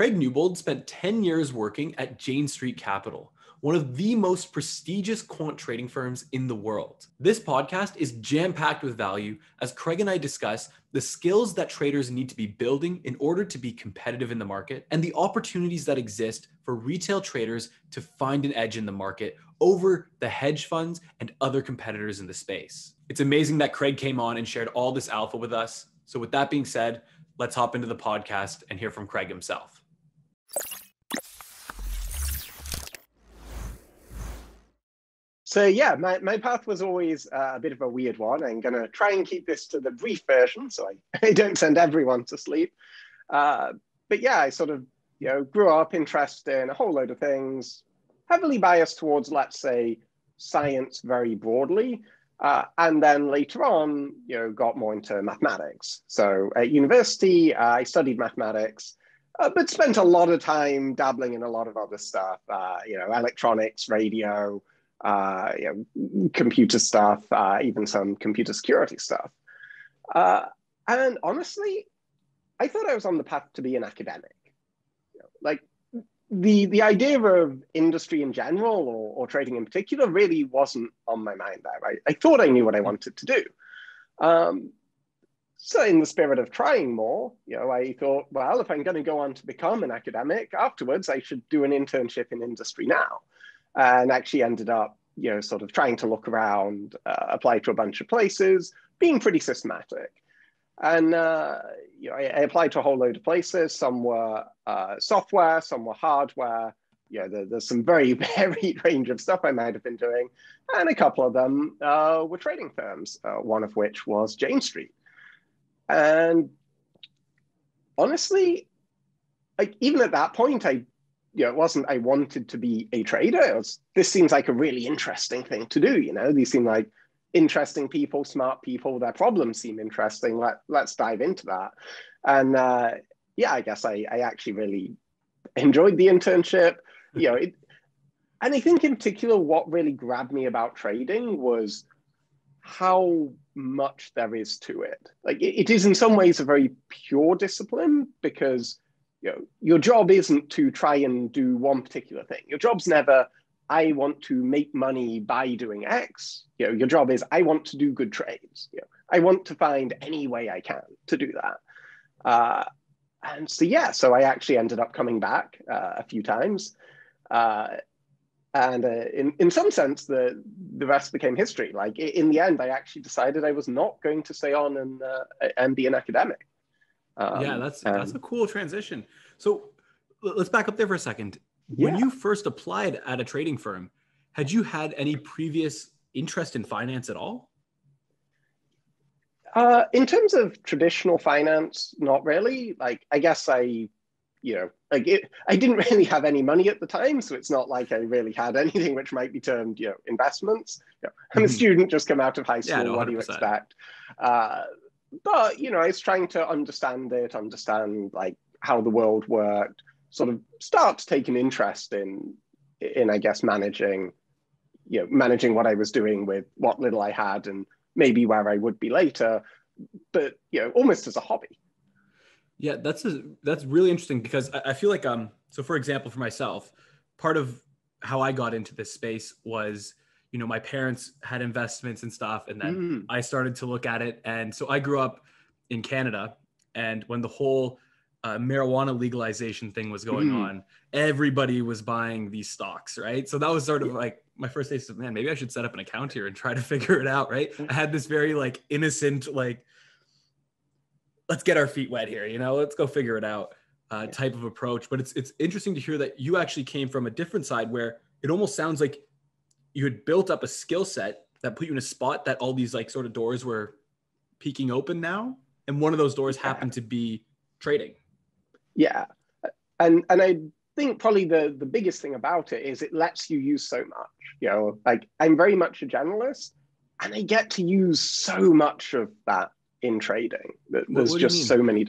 Craig Newbold spent 10 years working at Jane Street Capital, one of the most prestigious quant trading firms in the world. This podcast is jam packed with value as Craig and I discuss the skills that traders need to be building in order to be competitive in the market and the opportunities that exist for retail traders to find an edge in the market over the hedge funds and other competitors in the space. It's amazing that Craig came on and shared all this alpha with us. So, with that being said, let's hop into the podcast and hear from Craig himself. So yeah, my, my path was always uh, a bit of a weird one. I'm going to try and keep this to the brief version so I, I don't send everyone to sleep. Uh, but yeah, I sort of you know grew up interested in a whole load of things, heavily biased towards let's say science very broadly, uh, and then later on you know got more into mathematics. So at university, uh, I studied mathematics. Uh, but spent a lot of time dabbling in a lot of other stuff, uh, you know, electronics, radio, uh, you know, computer stuff, uh, even some computer security stuff. Uh, and honestly, I thought I was on the path to be an academic. You know, like the the idea of industry in general or, or trading in particular really wasn't on my mind there. Right? I thought I knew what I wanted to do. Um, so in the spirit of trying more, you know, I thought, well, if I'm going to go on to become an academic afterwards, I should do an internship in industry now and actually ended up, you know, sort of trying to look around, uh, apply to a bunch of places, being pretty systematic. And uh, you know, I, I, applied to a whole load of places. Some were uh, software, some were hardware. You know, there, there's some very varied range of stuff I might have been doing, and a couple of them uh, were trading firms. Uh, one of which was Jane Street. And honestly, like even at that point, I you know, it wasn't I wanted to be a trader. It was this seems like a really interesting thing to do. You know, these seem like interesting people, smart people. Their problems seem interesting. Let let's dive into that. And uh, yeah, I guess I I actually really enjoyed the internship. You know, it, and I think in particular, what really grabbed me about trading was how much there is to it. Like it, is in some ways a very pure discipline because you know, your job isn't to try and do one particular thing. Your job's never, I want to make money by doing X. You know, your job is, I want to do good trades. You know, I want to find any way I can to do that. Uh, and so, yeah, so I actually ended up coming back uh, a few times. Uh, and uh, in, in some sense, the, the rest became history. Like in the end, I actually decided I was not going to stay on and, uh, and be an academic. Um, yeah, that's and, that's a cool transition. So let's back up there for a second. Yeah. When you first applied at a trading firm, had you had any previous interest in finance at all? Uh, in terms of traditional finance, not really. Like, I guess I, you know, like it, I didn't really have any money at the time, so it's not like I really had anything which might be termed, you know, investments. You know, I'm a mm-hmm. student, just come out of high school. Yeah, no, what do you expect? Uh, but you know, I was trying to understand it, understand like how the world worked, sort of start to take an interest in in I guess managing, you know, managing what I was doing with what little I had and maybe where I would be later, but you know, almost as a hobby. Yeah, that's a, that's really interesting because I, I feel like um so for example for myself, part of how I got into this space was you know, my parents had investments and stuff. And then mm. I started to look at it. And so I grew up in Canada. And when the whole uh, marijuana legalization thing was going mm. on, everybody was buying these stocks, right? So that was sort of like my first taste of, man, maybe I should set up an account here and try to figure it out, right? I had this very like innocent, like, let's get our feet wet here, you know, let's go figure it out uh, type of approach. But it's it's interesting to hear that you actually came from a different side where it almost sounds like you had built up a skill set that put you in a spot that all these like sort of doors were peeking open now and one of those doors yeah. happened to be trading. Yeah. And and i think probably the the biggest thing about it is it lets you use so much you know? Like i'm very much a generalist and i get to use so much of that in trading there's just so many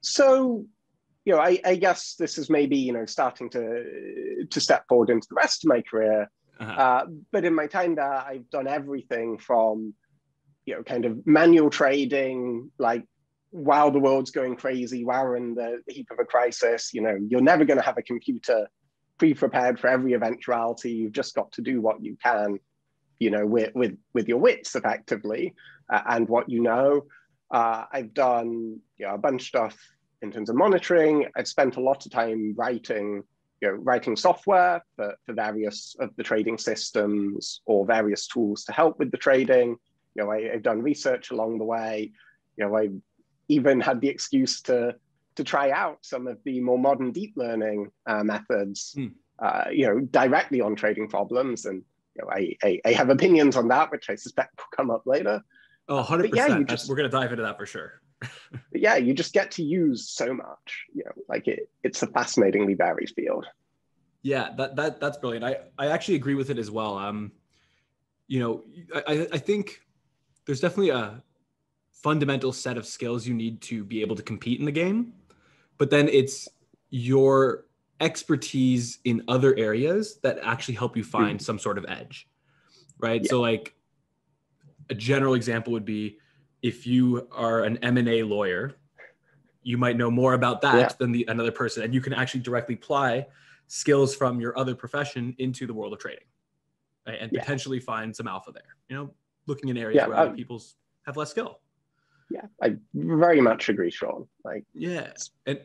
so you know I, I guess this is maybe you know starting to to step forward into the rest of my career uh-huh. Uh, but in my time there, I've done everything from, you know, kind of manual trading, like while the world's going crazy, while we're in the heap of a crisis, you know, you're never going to have a computer pre-prepared for every eventuality. You've just got to do what you can, you know, with with with your wits effectively uh, and what you know. Uh, I've done you know, a bunch of stuff in terms of monitoring. I've spent a lot of time writing, you know, writing software for, for various of the trading systems or various tools to help with the trading. You know, I, have done research along the way. You know, I even had the excuse to to try out some of the more modern deep learning uh, methods, mm. uh, you know, directly on trading problems. And know, I, I, I, have opinions on that, which I suspect will come up later. Oh, 100%. Yeah, just, we're going to dive into that for sure. yeah, you just get to use so much. You know, like it, it's a fascinatingly varied field. Yeah, that, that that's brilliant. I, I actually agree with it as well. Um, you know, I, I think there's definitely a fundamental set of skills you need to be able to compete in the game but then it's your expertise in other areas that actually help you find mm-hmm. some sort of edge right yeah. so like a general example would be if you are an m&a lawyer you might know more about that yeah. than the another person and you can actually directly apply skills from your other profession into the world of trading right? and yeah. potentially find some alpha there you know looking in areas where other people's have less skill yeah, I very much agree, Sean. Like, yeah, and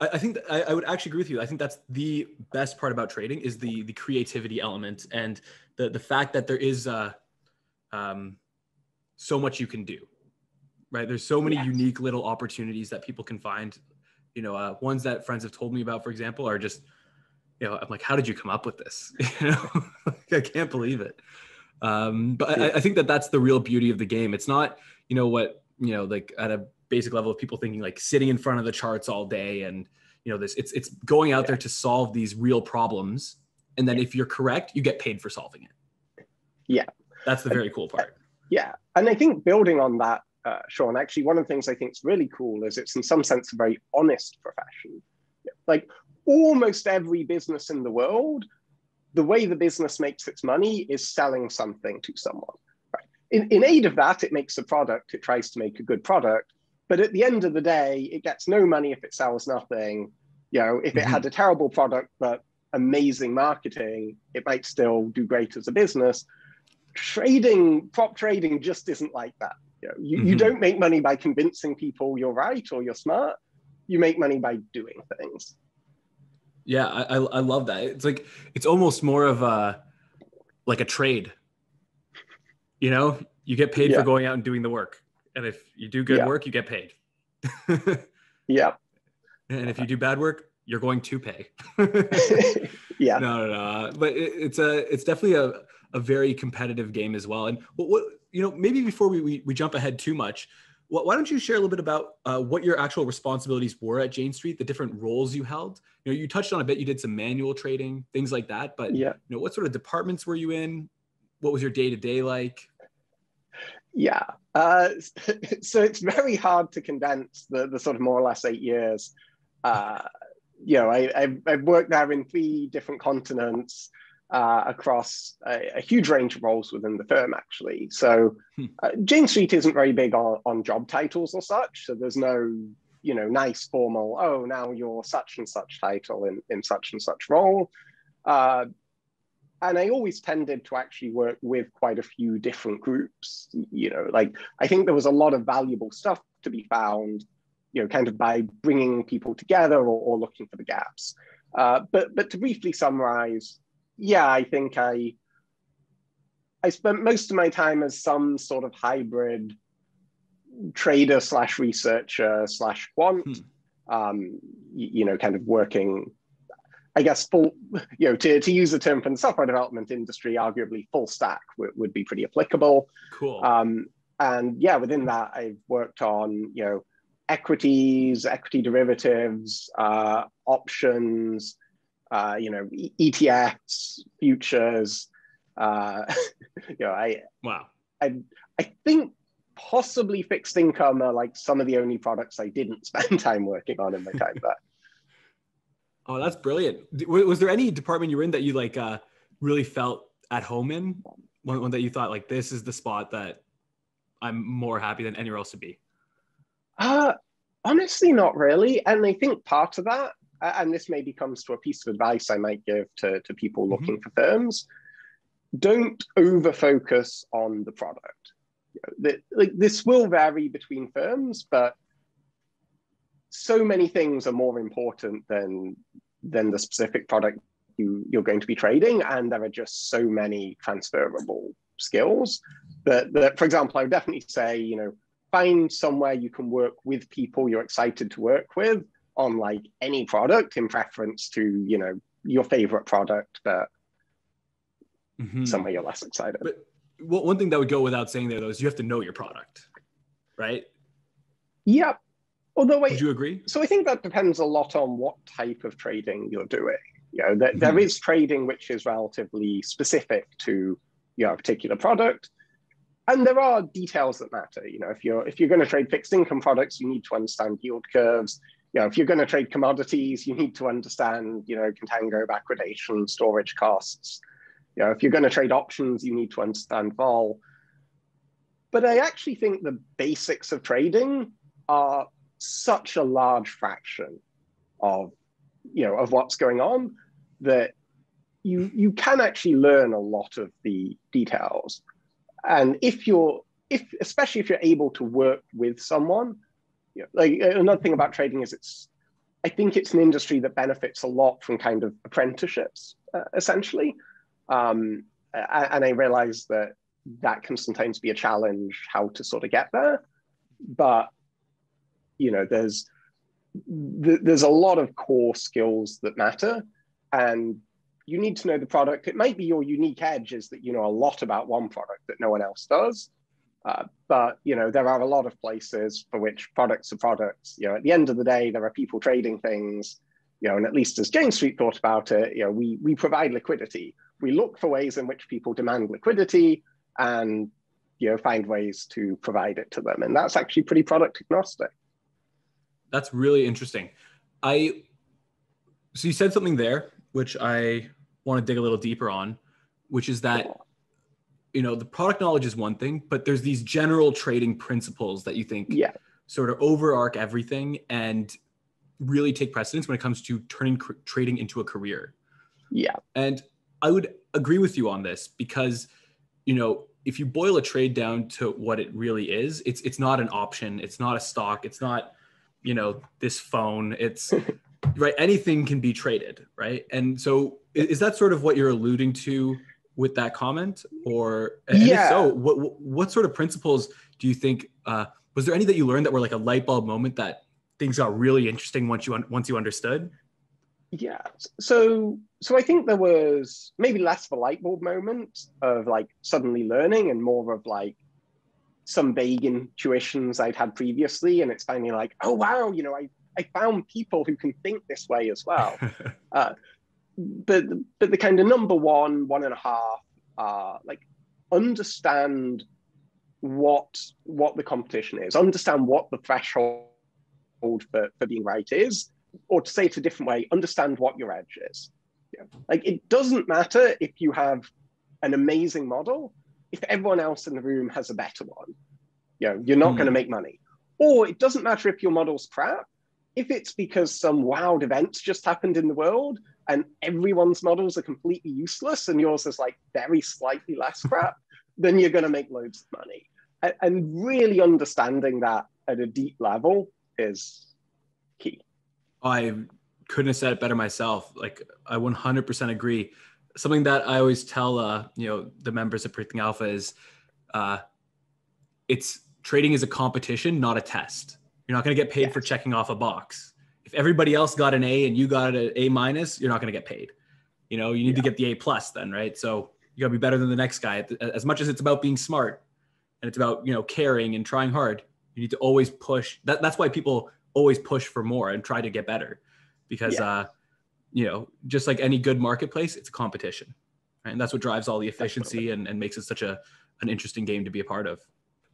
I, I think that I, I, would actually agree with you. I think that's the best part about trading is the the creativity element and the the fact that there is uh, um, so much you can do. Right, there's so many yes. unique little opportunities that people can find. You know, uh, ones that friends have told me about, for example, are just, you know, I'm like, how did you come up with this? you know, I can't believe it. Um, but I, I think that that's the real beauty of the game. It's not, you know, what you know like at a basic level of people thinking like sitting in front of the charts all day and you know this it's it's going out yeah. there to solve these real problems. And then if you're correct you get paid for solving it. Yeah. That's the very cool part. Yeah. And i think building on that uh, sean actually one of the things i think is really cool is it's in some sense a very honest profession. Like almost every business in the world the way the business makes its money is selling something to someone in, in aid of that, it makes a product, it tries to make a good product. But at the end of the day, it gets no money if it sells nothing. You know, if it mm-hmm. had a terrible product but amazing marketing, it might still do great as a business. Trading, prop trading just isn't like that. You, know, you, mm-hmm. you don't make money by convincing people you're right or you're smart. You make money by doing things. Yeah, I, I love that. It's like it's almost more of a like a trade you know you get paid yeah. for going out and doing the work and if you do good yeah. work you get paid yeah and if you do bad work you're going to pay yeah no no no but it, it's a it's definitely a, a very competitive game as well and what, what you know maybe before we, we, we jump ahead too much why don't you share a little bit about uh, what your actual responsibilities were at Jane Street, the different roles you held? You know, you touched on a bit. You did some manual trading, things like that. But yeah, you know, what sort of departments were you in? what was your day to day like? Yeah, uh, so it's very hard to condense the, the sort of more or less eight years. Uh, you know, I, have I've worked there in three different continents uh, across a, a, huge range of roles within the firm, actually. So hmm. uh, Jane Street isn't very big on, on job titles or such. So there's no, you know, nice formal, oh, now you're such and such title in, in such and such role. And I always tended to actually work with quite a few different groups. You know, like I think there was a lot of valuable stuff to be found, you know, kind of by bringing people together or, or looking for the gaps. Uh, but but to briefly summarize, yeah, I think I I spent most of my time as some sort of hybrid trader slash researcher slash quant. Hmm. Um, you, you know, kind of working I guess full, you know, to, to use the term from the software development industry, arguably full stack would, would be pretty applicable. Cool. Um, and yeah, within that, I've worked on, you know, equities, equity derivatives, uh, options, uh, you know, ETFs, futures. Uh, you know, I wow. I I think possibly fixed income are like some of the only products I didn't spend time working on in my time there. Oh, that's brilliant. Was there any department you were in that you like uh, really felt at home in? One, one that you thought like this is the spot that I'm more happy than anywhere else to be. Uh, Honestly, not really. And I think part of that, and this maybe comes to a piece of advice I might give to, to people mm-hmm. looking for firms, don't over focus on the product. You know, the, like this will vary between firms, but so many things are more important than than the specific product you, you're going to be trading, and there are just so many transferable skills that, that, for example, I would definitely say, you know, find somewhere you can work with people you're excited to work with on like any product in preference to, you know, your favorite product, but mm-hmm. somewhere you're less excited. But one thing that would go without saying there though is you have to know your product, right? Yep. Although, would you agree? So I think that depends a lot on what type of trading you're doing. You know, there, mm-hmm. there is trading which is relatively specific to your particular product, and there are details that matter. You know, if you're if you're going to trade fixed income products, you need to understand yield curves. You know, if you're going to trade commodities, you need to understand, you know, contango backwardation, storage costs. You know, if you're going to trade options, you need to understand vol. But I actually think the basics of trading are such a large fraction of, you know, of what's going on that you you can actually learn a lot of the details. And if you're if especially if you're able to work with someone you know, like another thing about trading is it's i think it's an industry that benefits a lot from kind of apprenticeships uh, essentially. Um, and i realize that that can sometimes be a challenge how to sort of get there. But you know there's there's a lot of core skills that matter and you need to know the product. It might be your unique edge is that you know a lot about one product that no one else does. Uh, but you know there are a lot of places for which products are products. You know, at the end of the day, there are people trading things. You know, and at least as Jane Street thought about it, you know, we we provide liquidity. We look for ways in which people demand liquidity, and you know, find ways to provide it to them, and that's actually pretty product agnostic. That's really interesting. I so you said something there which I want to dig a little deeper on, which is that you know the product knowledge is one thing, but there's these general trading principles that you think yeah. sort of overarch everything and really take precedence when it comes to turning cr- trading into a career. Yeah. And I would agree with you on this because you know if you boil a trade down to what it really is, it's it's not an option, it's not a stock, it's not you know this phone, it's right anything can be traded right? And so is that sort of what you're alluding to with that comment? Or yeah. so what what sort of principles do you think uh, was there any that you learned that were like a light bulb moment that things got really interesting once you once you understood? Yeah. So so i think there was maybe less of a light bulb moment of like suddenly learning and more of like some vague intuitions i'd had previously and it's finally like oh wow you know i I found people who can think this way as well. uh, but but the kind of number one, one and a half, uh, like understand what what the competition is, understand what the threshold for, for being right is, or to say it a different way, understand what your edge is. Yeah. Like it doesn't matter if you have an amazing model if everyone else in the room has a better one. You know, you're not mm. going to make money. Or it doesn't matter if your model's crap if it's because some wild events just happened in the world and everyone's models are completely useless and yours is like very slightly less crap, then you're going to make loads of money. And really understanding that at a deep level is key. I couldn't have said it better myself. Like I 100% agree. Something that I always tell, uh, you know, the members of Predicting Alpha is, uh, it's trading is a competition, not a test. You're not going to get paid yes. for checking off a box. If everybody else got an A and you got an A minus, you're not going to get paid. You know, you need yeah. to get the A plus then, right? So you got to be better than the next guy. As much as it's about being smart and it's about you know caring and trying hard, you need to always push. That, that's why people always push for more and try to get better, because yeah. uh, you know, just like any good marketplace, it's a competition, right? and that's what drives all the efficiency and, and makes it such a an interesting game to be a part of.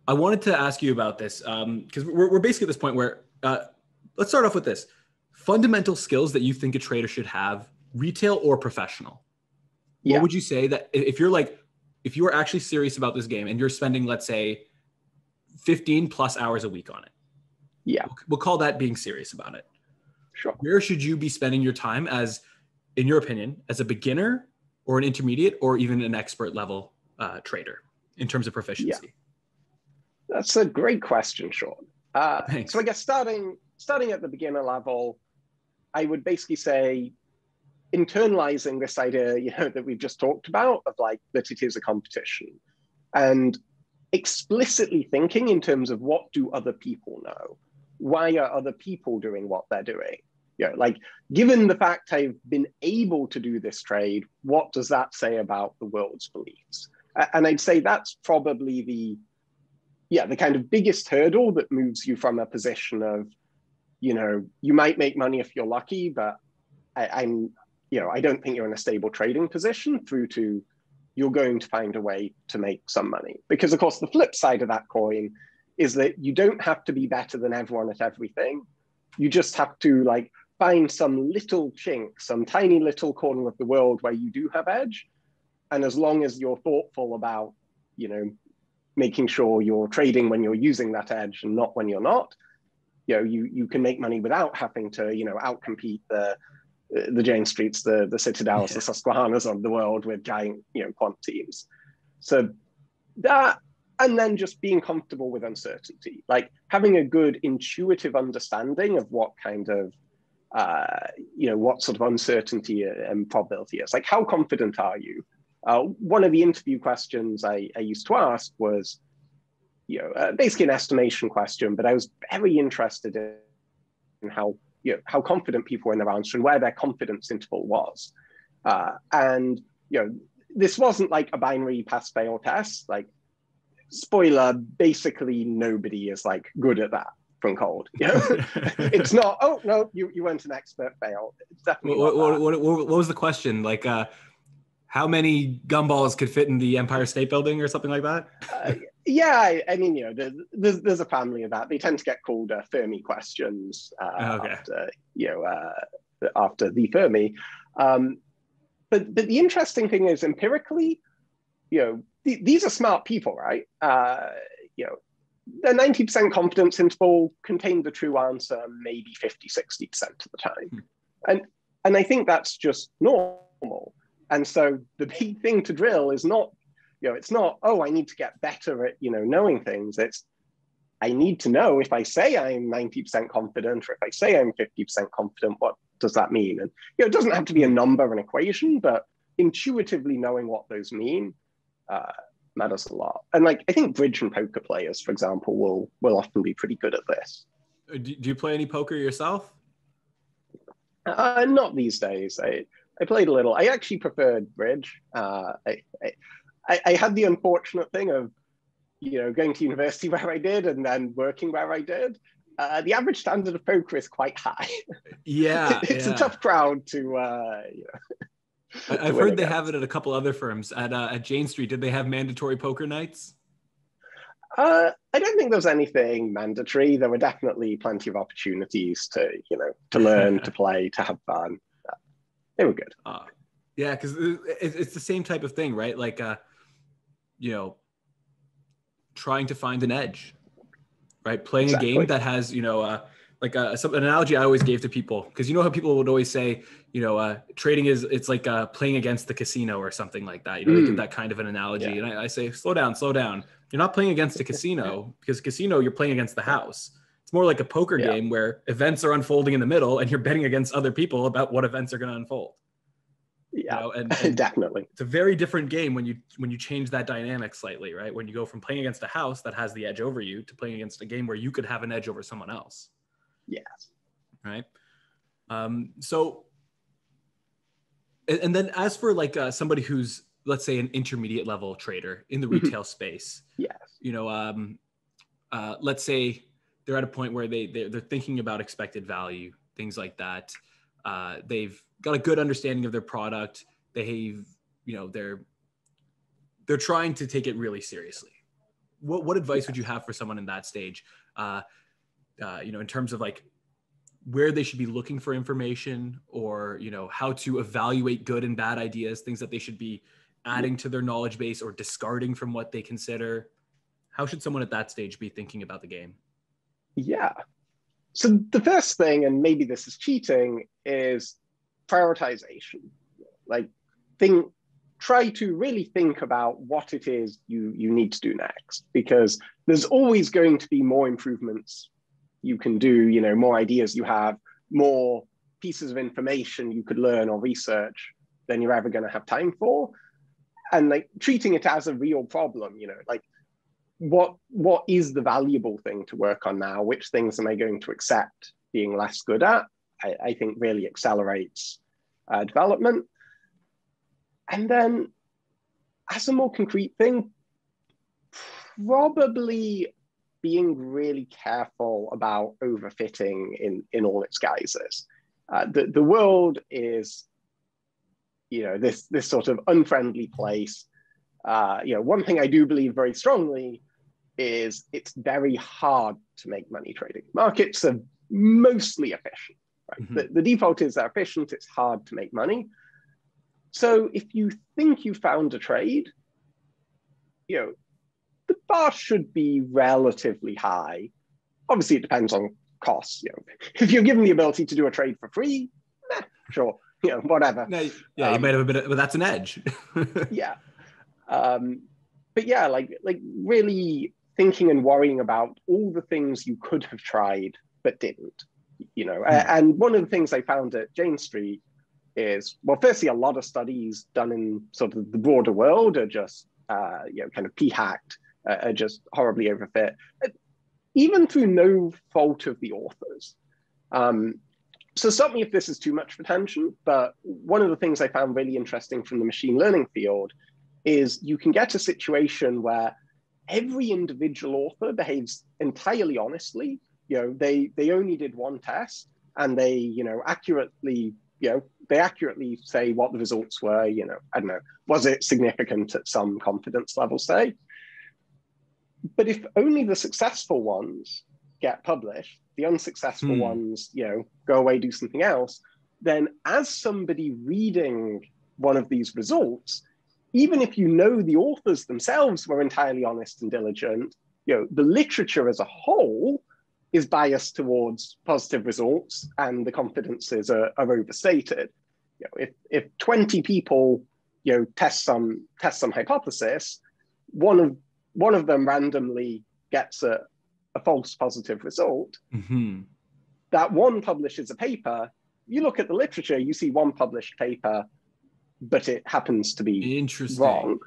I wanted to ask you about this because um, we're, we're basically at this point where uh, let's start off with this fundamental skills that you think a trader should have, retail or professional. Yeah. What would you say that if you're like, if you're actually serious about this game and you're spending, let's say, 15 plus hours a week on it, Yeah. We'll call that being serious about it. Sure. Where should you be spending your time as, in your opinion, as a beginner or an intermediate or even an expert level uh, trader in terms of proficiency? Yeah. That's a great question, Sean. Uh, so I guess starting starting at the beginner level, I would basically say internalizing this idea, you know, that we've just talked about of like that it is a competition, and explicitly thinking in terms of what do other people know, why are other people doing what they're doing, you know, like given the fact I've been able to do this trade, what does that say about the world's beliefs? And I'd say that's probably the yeah, the kind of biggest hurdle that moves you from a position of, you know, you might make money if you're lucky, but I, am you know, I don't think you're in a stable trading position through to you're going to find a way to make some money. Because of course, the flip side of that coin is that you don't have to be better than everyone at everything. You just have to like find some little chink, some tiny little corner of the world where you do have edge. And as long as you're thoughtful about, you know, making sure you're trading when you're using that edge and not when you're not, you know, you, you can make money without having to, you know, outcompete the the Jane Streets, the the Citadels, yeah. the Susquehannas of the world with giant, you know, quant teams. So that and then just being comfortable with uncertainty, like having a good intuitive understanding of what kind of uh, you know what sort of uncertainty and probability is. Like, how confident are you uh, one of the interview questions I, I used to ask was, you know, uh, basically an estimation question, but I was very interested in how, you know, how confident people were in their answer and where their confidence interval was. Uh, and, you know, this wasn't like a binary pass fail test. Like, spoiler, basically nobody is like good at that from cold. You know? it's not, oh, no, you, you weren't an expert fail. It's definitely what, what, what, what, was the question? Like, uh, how many gumballs could fit in the Empire State Building or something like that? uh, yeah, I, I, mean, you know, there's, there's a family of that. They tend to get called uh, Fermi questions uh, okay. after, you know, uh, after the Fermi. Um, but, but the interesting thing is empirically, you know, th- these are smart people, right? Uh, you know, the 90% confidence interval contained the true answer maybe 50, 60% of the time. Hmm. And, and I think that's just normal. And so the big thing to drill is not, you know, it's not, oh, I need to get better at, you know, knowing things. It's, I need to know if I say I'm 90% confident or if I say I'm 50% confident, what does that mean? And, you know, it doesn't have to be a number, an equation, but intuitively knowing what those mean uh, matters a lot. And like, I think bridge and poker players, for example, will, will often be pretty good at this. Uh, do you play any poker yourself? Uh, not these days. I, I played a little. I actually preferred bridge. Uh, I, I, I had the unfortunate thing of, you know, going to university where I did and then working where I did. Uh, the average standard of poker is quite high. Yeah, it's yeah. a tough crowd to. Uh, you know, I've heard they have it at a couple other firms. At uh, at Jane Street, did they have mandatory poker nights? Uh, I don't think there was anything mandatory. There were definitely plenty of opportunities to, you know, to learn, to play, to have fun they were good. Uh, yeah, because it's the same type of thing, right? Like, uh, you know, trying to find an edge, right? Playing exactly. a game that has, you know, uh, like uh, some, an analogy I always gave to people, because you know how people would always say, you know, uh, trading is it's like uh, playing against the casino or something like that. You know, mm. they give that kind of an analogy, yeah. and I, I say, slow down, slow down. You're not playing against a casino because casino you're playing against the house. It's more like a poker yeah. game where events are unfolding in the middle and you're betting against other people about what events are going to unfold. Yeah, you know, and, and definitely. It's a very different game when you when you change that dynamic slightly, right? When you go from playing against a house that has the edge over you to playing against a game where you could have an edge over someone else. Yes. Right. Um, so, and, and then as for like uh, somebody who's let's say an intermediate level trader in the mm-hmm. retail space. Yes. You know, um, uh, let's say they're at a point where they they're, they're thinking about expected value, things like that. Uh, they've got a good understanding of their product. They've you know they're they're trying to take it really seriously. What what advice would you have for someone in that stage? Uh, uh, you know, in terms of like where they should be looking for information, or you know how to evaluate good and bad ideas, things that they should be adding to their knowledge base or discarding from what they consider. How should someone at that stage be thinking about the game? Yeah. so the first thing, and maybe this is cheating, is prioritization. Like think try to really think about what it is you you need to do next because there's always going to be more improvements you can do you know more ideas you have more pieces of information you could learn or research than you're ever going to have time for. And like treating it as a real problem you know like what what is the valuable thing to work on now? Which things am i going to accept being less good at? I, I think really accelerates uh, development. And then as a more concrete thing probably being really careful about overfitting in in all its guises uh, the, the world is you know this this sort of unfriendly place uh, you know one thing i do believe very strongly is it's very hard to make money trading markets are mostly efficient right? mm-hmm. the, the default is they're efficient it's hard to make money so if you think you found a trade you know the bar should be relatively high obviously it depends on costs you know if you're given the ability to do a trade for free nah, sure you know, whatever. No, yeah, um, you might have a bit, of, but that's an edge. yeah, um, but yeah, like like really thinking and worrying about all the things you could have tried but didn't. You know, mm. and one of the things I found at Jane Street is well, firstly, a lot of studies done in sort of the broader world are just uh, you know kind of p-hacked, uh, are just horribly overfit, even through no fault of the authors. Um, so stop me if this is too much for attention, but one of the things I found really interesting from the machine learning field is you can get a situation where every individual author behaves entirely honestly. You know, they they only did one test and they, you know, accurately, you know, they accurately say what the results were, you know, I don't know, was it significant at some confidence level, say? But if only the successful ones get published, the unsuccessful hmm. ones, you know, go away, do something else, then as somebody reading one of these results, even if you know the authors themselves were entirely honest and diligent, you know, the literature as a whole is biased towards positive results and the confidences are, are overstated. You know, if, if 20 people, you know, test some test some hypothesis, one of one of them randomly gets a, a false positive result, mm-hmm. that one publishes a paper. You look at the literature, you see one published paper, but it happens to be Interesting. wrong.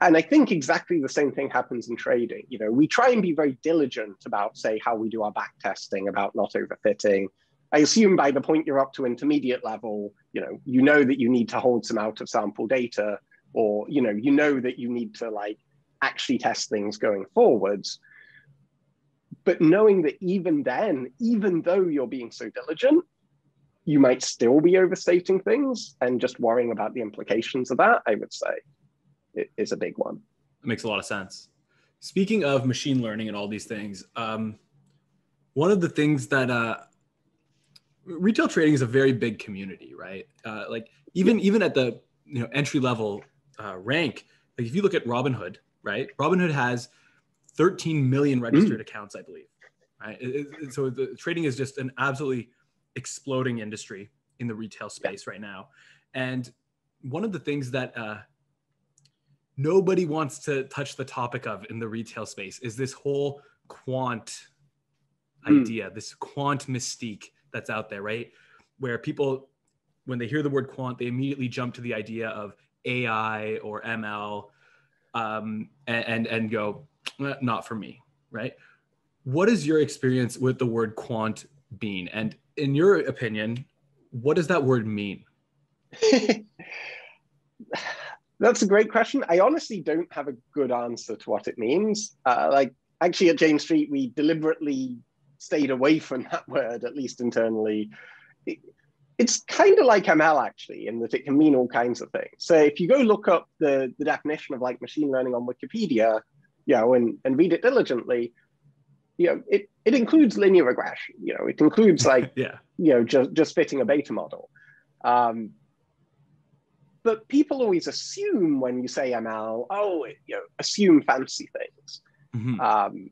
And I think exactly the same thing happens in trading. You know, we try and be very diligent about, say, how we do our back testing, about not overfitting. I assume by the point you're up to intermediate level, you know, you know that you need to hold some out of sample data, or you know, you know that you need to like actually test things going forwards but knowing that even then, even though you're being so diligent, you might still be overstating things and just worrying about the implications of that, I would say, is a big one. It makes a lot of sense. Speaking of machine learning and all these things, um, one of the things that uh, retail trading is a very big community, right? Uh, like even even at the you know entry level uh, rank, like if you look at Robinhood, right? Robinhood has 13 million registered mm. accounts, I believe. Right. It, it, so the trading is just an absolutely exploding industry in the retail space yeah. right now. And one of the things that uh, nobody wants to touch the topic of in the retail space is this whole quant mm. idea, this quant mystique that's out there, right? Where people, when they hear the word quant, they immediately jump to the idea of AI or ML um, and, and, go, Eh, not for me, right? What is your experience with the word quant being? And in your opinion, what does that word mean? That's a great question. I honestly don't have a good answer to what it means. Uh, like, actually, at Jane Street, we deliberately stayed away from that word, at least internally. It's kind of like ML actually, in that it can mean all kinds of things. So if you go look up the, the definition of like machine learning on Wikipedia, you know, and, and read it diligently, you know, it, it includes linear regression, you know, it includes like, yeah. you know, just, just fitting a beta model. Um, but people always assume when you say ML, oh, you know, assume fancy things. Mm-hmm. Um,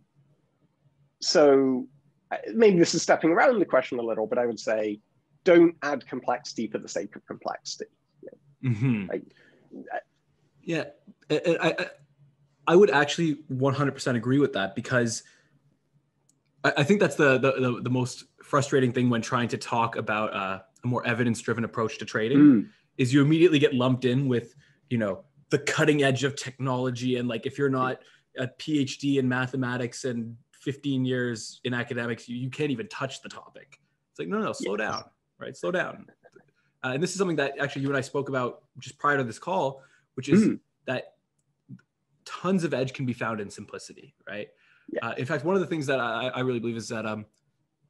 so maybe this is stepping around the question a little, but I would say don't add complexity for the sake of complexity. Mm-hmm. I, I, yeah, I, I, I would actually 100% agree with that because I, think that's the, the, the the most frustrating thing when trying to talk about uh, a more evidence-driven approach to trading mm. is you immediately get lumped in with you know the cutting edge of technology and like if you're not a PhD in mathematics and 15 years in academics, you, you can't even touch the topic. It's like no, no, slow down, right? Slow down. Uh, and this is something that actually you and I spoke about just prior to this call, which is mm. that tons of edge can be found in simplicity, right? Yeah. Uh, in fact, one of the things that I, I really believe is that um,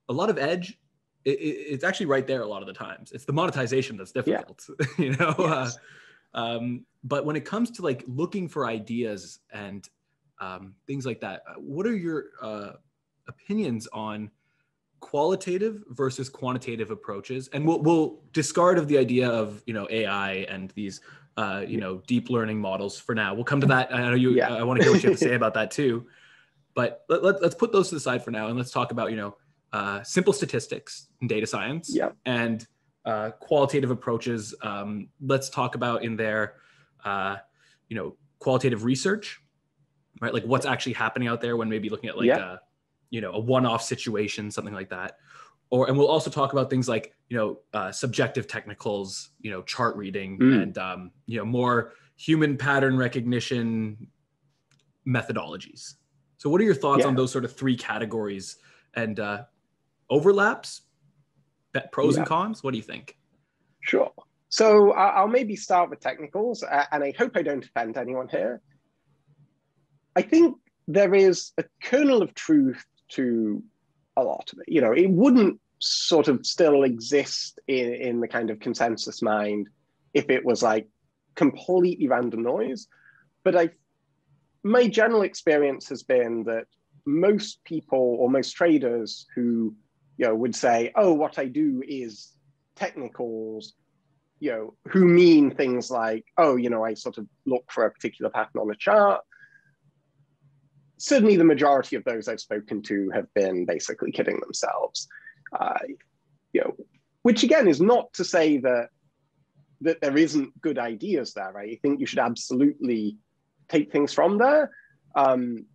a lot of edge, it, it, it's actually right there a lot of the times. It's the monetization that's difficult, yeah. you know. Yes. Uh, um, but when it comes to like looking for ideas and um, things like that, uh, what are your uh, opinions on qualitative versus quantitative approaches? And we'll, we'll discard of the idea of you know AI and these uh, you know deep learning models for now. We'll come to that. I know you. Yeah. I want to hear what you have to say about that too. But let, let, us put those to the side for now, and let's talk about you know uh, simple statistics in data science yeah. and uh, qualitative approaches. Um, let's talk about in there, uh, you know, qualitative research, right? Like what's actually happening out there when maybe looking at like yeah. You know, a one-off situation, something like that. Or and we'll also talk about things like you know uh, subjective technicals, you know, chart reading, mm. and um, you know more human pattern recognition methodologies. So, what are your thoughts yeah. on those sort of three categories and uh, overlaps, pros yeah. and cons? What do you think? Sure. So, I'll maybe start with technicals, and I hope I don't offend anyone here. I think there is a kernel of truth to a lot of it. You know, it wouldn't sort of still exist in, in the kind of consensus mind if it was like completely random noise. But I my general experience has been that most people or most traders who you know would say oh what i do is technicals you know who mean things like oh you know i sort of look for a particular pattern on a chart certainly the majority of those i've spoken to have been basically kidding themselves uh, you know which again is not to say that that there isn't good ideas there right? i think you should absolutely take things from there. Um,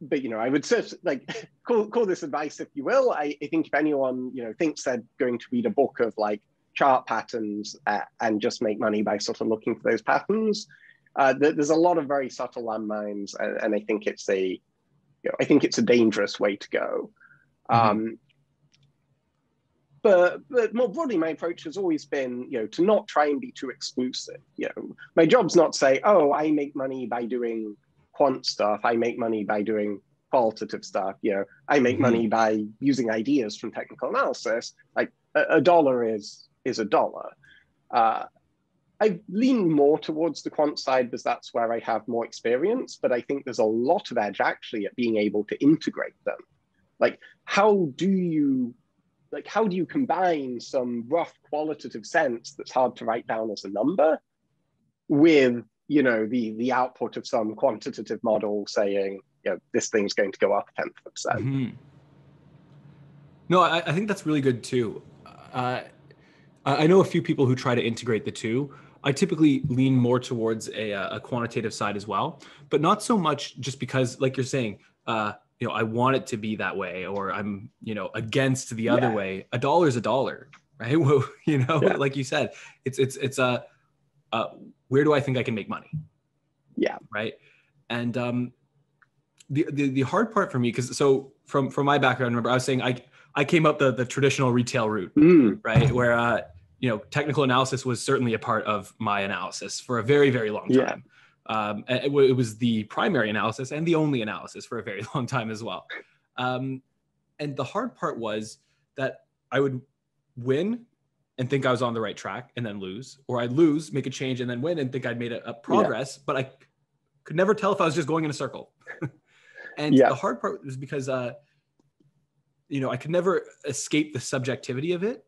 but you know, I would say like call, call this advice if you will. I, I, think if anyone you know thinks they're going to read a book of like chart patterns uh, and just make money by sort of looking for those patterns, uh, there's a lot of very subtle landmines, and, and, I think it's a you know, I think it's a dangerous way to go. Mm-hmm. Um, but but more broadly, my approach has always been, you know, to not try and be too exclusive. You know, my job's not say, oh, I make money by doing quant stuff. I make money by doing qualitative stuff. You know, I make mm-hmm. money by using ideas from technical analysis. Like a, a dollar is is a dollar. Uh, I lean more towards the quant side because that's where I have more experience. But I think there's a lot of edge actually at being able to integrate them. Like, how do you like how do you combine some rough qualitative sense that's hard to write down as a number with you know the the output of some quantitative model saying you know this thing's going to go up tenth percent mm-hmm. no I, I, think that's really good too uh, i know a few people who try to integrate the two I typically lean more towards a, a quantitative side as well, but not so much just because, like you're saying, uh, you know, I want it to be that way, or I'm, you know, against the other yeah. way. A dollar is a dollar, right? Well, you know, yeah. like you said, it's it's it's a, uh, where do I think I can make money? Yeah. Right. And um, the the, the hard part for me, because so from from my background, remember I was saying I I came up the the traditional retail route, mm. right, where uh, you know, technical analysis was certainly a part of my analysis for a very very long time. Um, it, it, was the primary analysis and the only analysis for a very long time as well. Um, and the hard part was that I would win and think I was on the right track and then lose, or I'd lose, make a change, and then win and think I'd made a, a progress, yeah. but I could never tell if I was just going in a circle. and yeah. the hard part was because, uh, you know, I could never escape the subjectivity of it,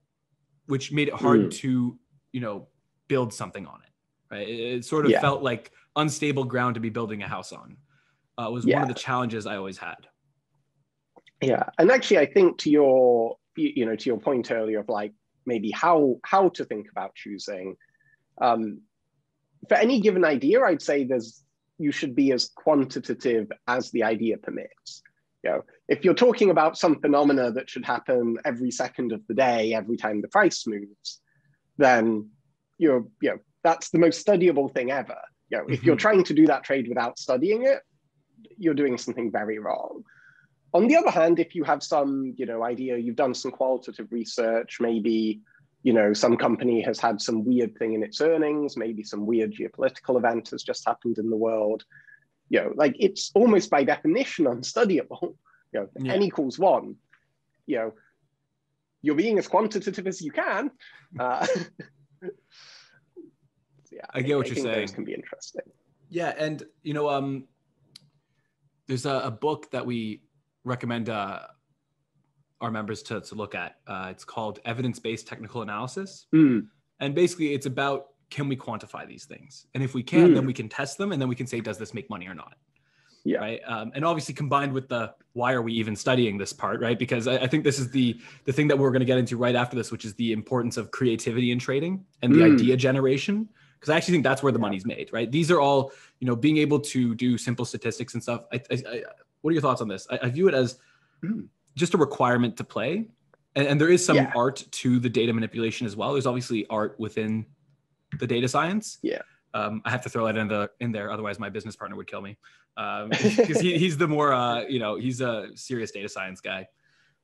which made it hard mm. to, you know, build something on it. Right? It, it sort of yeah. felt like unstable ground to be building a house on. Uh, was yeah. one of the challenges I always had. Yeah, and actually, I think to your you know to your point earlier of like maybe how how to think about choosing. Um, for any given idea, I'd say there's you should be as quantitative as the idea permits. You know, if you're talking about some phenomena that should happen every second of the day, every time the price moves, then you're you know that's the most studyable thing ever. You know, mm-hmm. if you're mm-hmm. trying to do that trade without studying it, you're doing something very wrong. On the other hand, if you have some, you know, idea, you've done some qualitative research, maybe, you know, some company has had some weird thing in its earnings, maybe some weird geopolitical event has just happened in the world. You know, like it's almost by definition unstudyable. You know, yeah. n equals one. You know, you're being as quantitative as you can. Uh, yeah, I get what I you're saying. Those can be interesting. Yeah, and you know, um, there's a, a book that we recommend uh, our members to, to look at. Uh, it's called Evidence Based Technical Analysis. Mm. And basically, it's about can we quantify these things? And if we can, mm. then we can test them and then we can say, does this make money or not? Yeah. Right. Um, and obviously, combined with the why are we even studying this part, right? Because I, I think this is the the thing that we're going to get into right after this, which is the importance of creativity in trading and the mm. idea generation because I actually think that's where the money's made, right? These are all, you know, being able to do simple statistics and stuff. I, I, I, what are your thoughts on this? I, view it as mm. just a requirement to play, and, and there is some yeah. art to the data manipulation as well. There's obviously art within the data science. Yeah. Um, I have to throw that in the in there, otherwise my business partner would kill me. Because um, he, he's the more, uh, you know, he's a serious data science guy.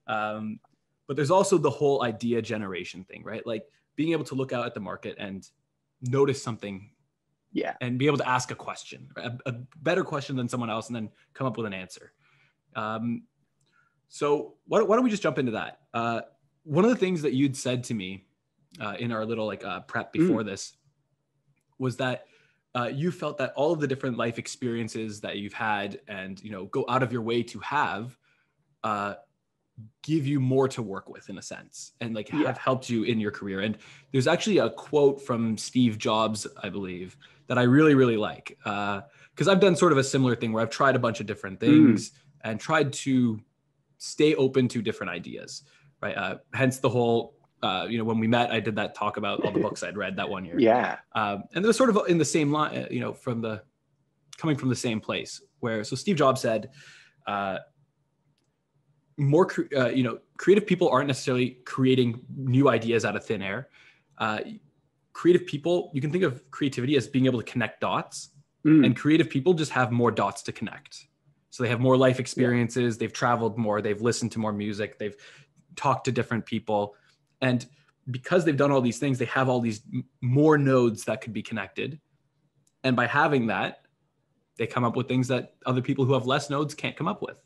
Um, but there's also the whole idea generation thing, right? Like being able to look out at the market and notice something yeah and be able to ask a question a, a, better question than someone else and then come up with an answer um, so why, why, don't we just jump into that uh, one of the things that you'd said to me uh, in our little like uh, prep before mm. this was that uh, you felt that all of the different life experiences that you've had and you know go out of your way to have uh, give you more to work with in a sense and like yeah. have helped you in your career and there's actually a quote from Steve Jobs i believe that i really really like because uh, i've done sort of a similar thing where i've tried a bunch of different mm. things mm. and tried to stay open to different ideas right uh, hence the whole uh, you know when we met i did that talk about all the books i'd read that one year. Yeah. Um, and they're sort of in the same line uh, you know from the coming from the same place where so Steve Jobs said uh, more uh, you know creative people aren't necessarily creating new ideas out of thin air. Uh, creative people you can think of creativity as being able to connect dots mm. and creative people just have more dots to connect. So they have more life experiences yeah. they've traveled more they've listened to more music they've talked to different people and because they've done all these things they have all these more nodes that could be connected and by having that they come up with things that other people who have less nodes can't come up with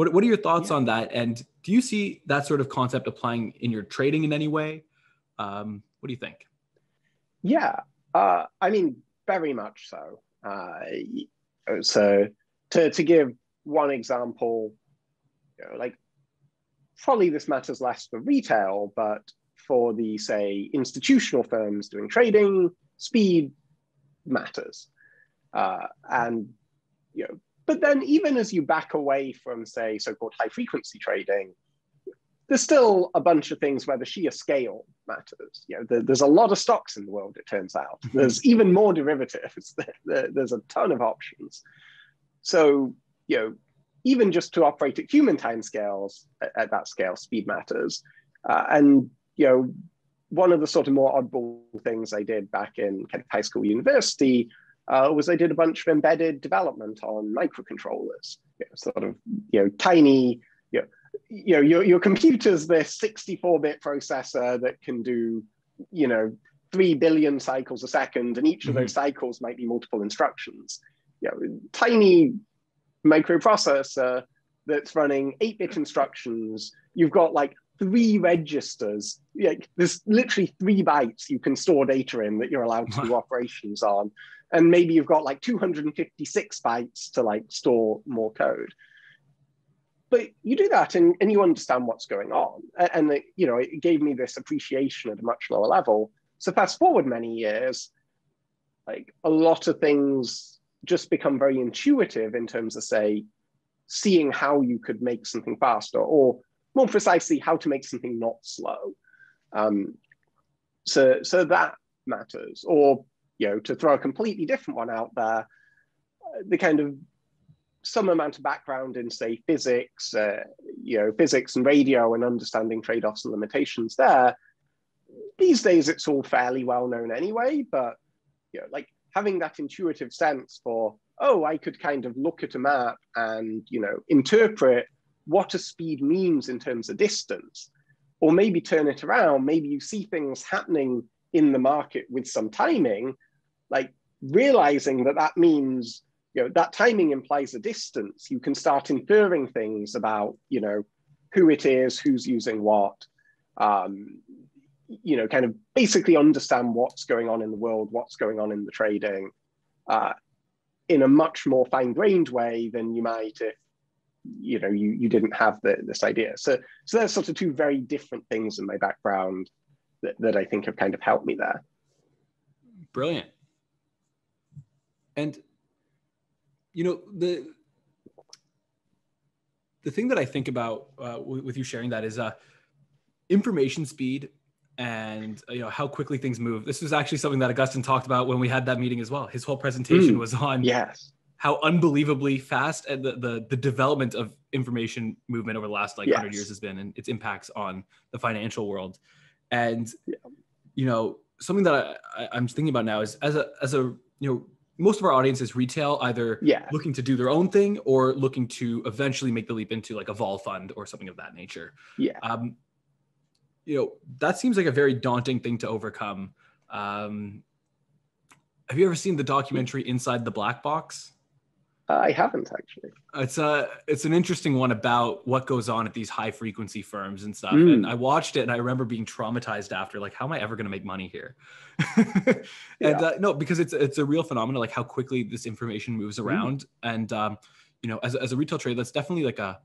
what, what are your thoughts yeah. on that? And do you see that sort of concept applying in your trading in any way? Um, what do you think? Yeah, uh, I mean, very much so. Uh, so to, to give one example, you know, like probably this matters less for retail, but for the, say, institutional firms doing trading, speed matters. Uh, and you know, but then even as you back away from, say, so-called high frequency trading, there's still a bunch of things where the sheer scale matters. You know, there, there's a lot of stocks in the world, it turns out. Mm-hmm. There's even more derivatives. there's a ton of options. So, you know, even just to operate at human timescales at, at that scale, speed matters. Uh, and, you know, one of the sort of more oddball things I did back in kind of high school, university uh, was I did a bunch of embedded development on microcontrollers, you know, sort of you know tiny, you know, you know your, your computer's this 64-bit processor that can do you know three billion cycles a second, and each of mm-hmm. those cycles might be multiple instructions. You know, tiny microprocessor that's running 8-bit instructions. You've got like three registers. Like there's literally three bytes you can store data in that you're allowed to do operations on and maybe you've got like 256 bytes to like store more code but you do that and, and you understand what's going on and, the, you know it gave me this appreciation at a much lower level so fast forward many years like a lot of things just become very intuitive in terms of say seeing how you could make something faster, or more precisely, how to make something not slow. Um, so, so that matters. Or, you know, to throw a completely different one out there, the kind of some amount of background in, say, physics, uh, you know, physics and radio and understanding trade-offs and limitations there. These days, it's all fairly well known anyway, but you know, like having that intuitive sense for, oh, I could kind of look at a map and, you know, interpret what a speed means in terms of distance, or maybe turn it around. Maybe you see things happening in the market with some timing, like realizing that that means you know that timing implies a distance. You can start inferring things about you know who it is who's using what. Um, you know kind of basically understand what's going on in the world what's going on in the trading uh, in a much more fine-grained way than you might if you know you, you didn't have the, this idea. So so there's sort of two very different things in my background that, that i think have kind of helped me there. Brilliant. And you know the the thing that I think about uh, with, you sharing that is uh, information speed and uh, you know how quickly things move. This was actually something that Augustine talked about when we had that meeting as well. His whole presentation mm, was on yes how unbelievably fast and the, the, the development of information movement over the last like yes. 100 years has been and its impacts on the financial world and yeah. you know something that I, I, am thinking about now is as a as a you know most of our audience is retail, either yeah. looking to do their own thing or looking to eventually make the leap into like a vol fund or something of that nature. Yeah. Um, you know, that seems like a very daunting thing to overcome. Um, have you ever seen the documentary Inside the Black Box? I haven't actually. It's a it's an interesting one about what goes on at these high frequency firms and stuff. Mm. And I watched it and I remember being traumatized after, like, how am I ever going to make money here? and yeah. uh, no, because it's it's a real phenomenon, like how quickly this information moves mm. around. Mm. And um, you know, as as a retail trader, that's definitely like a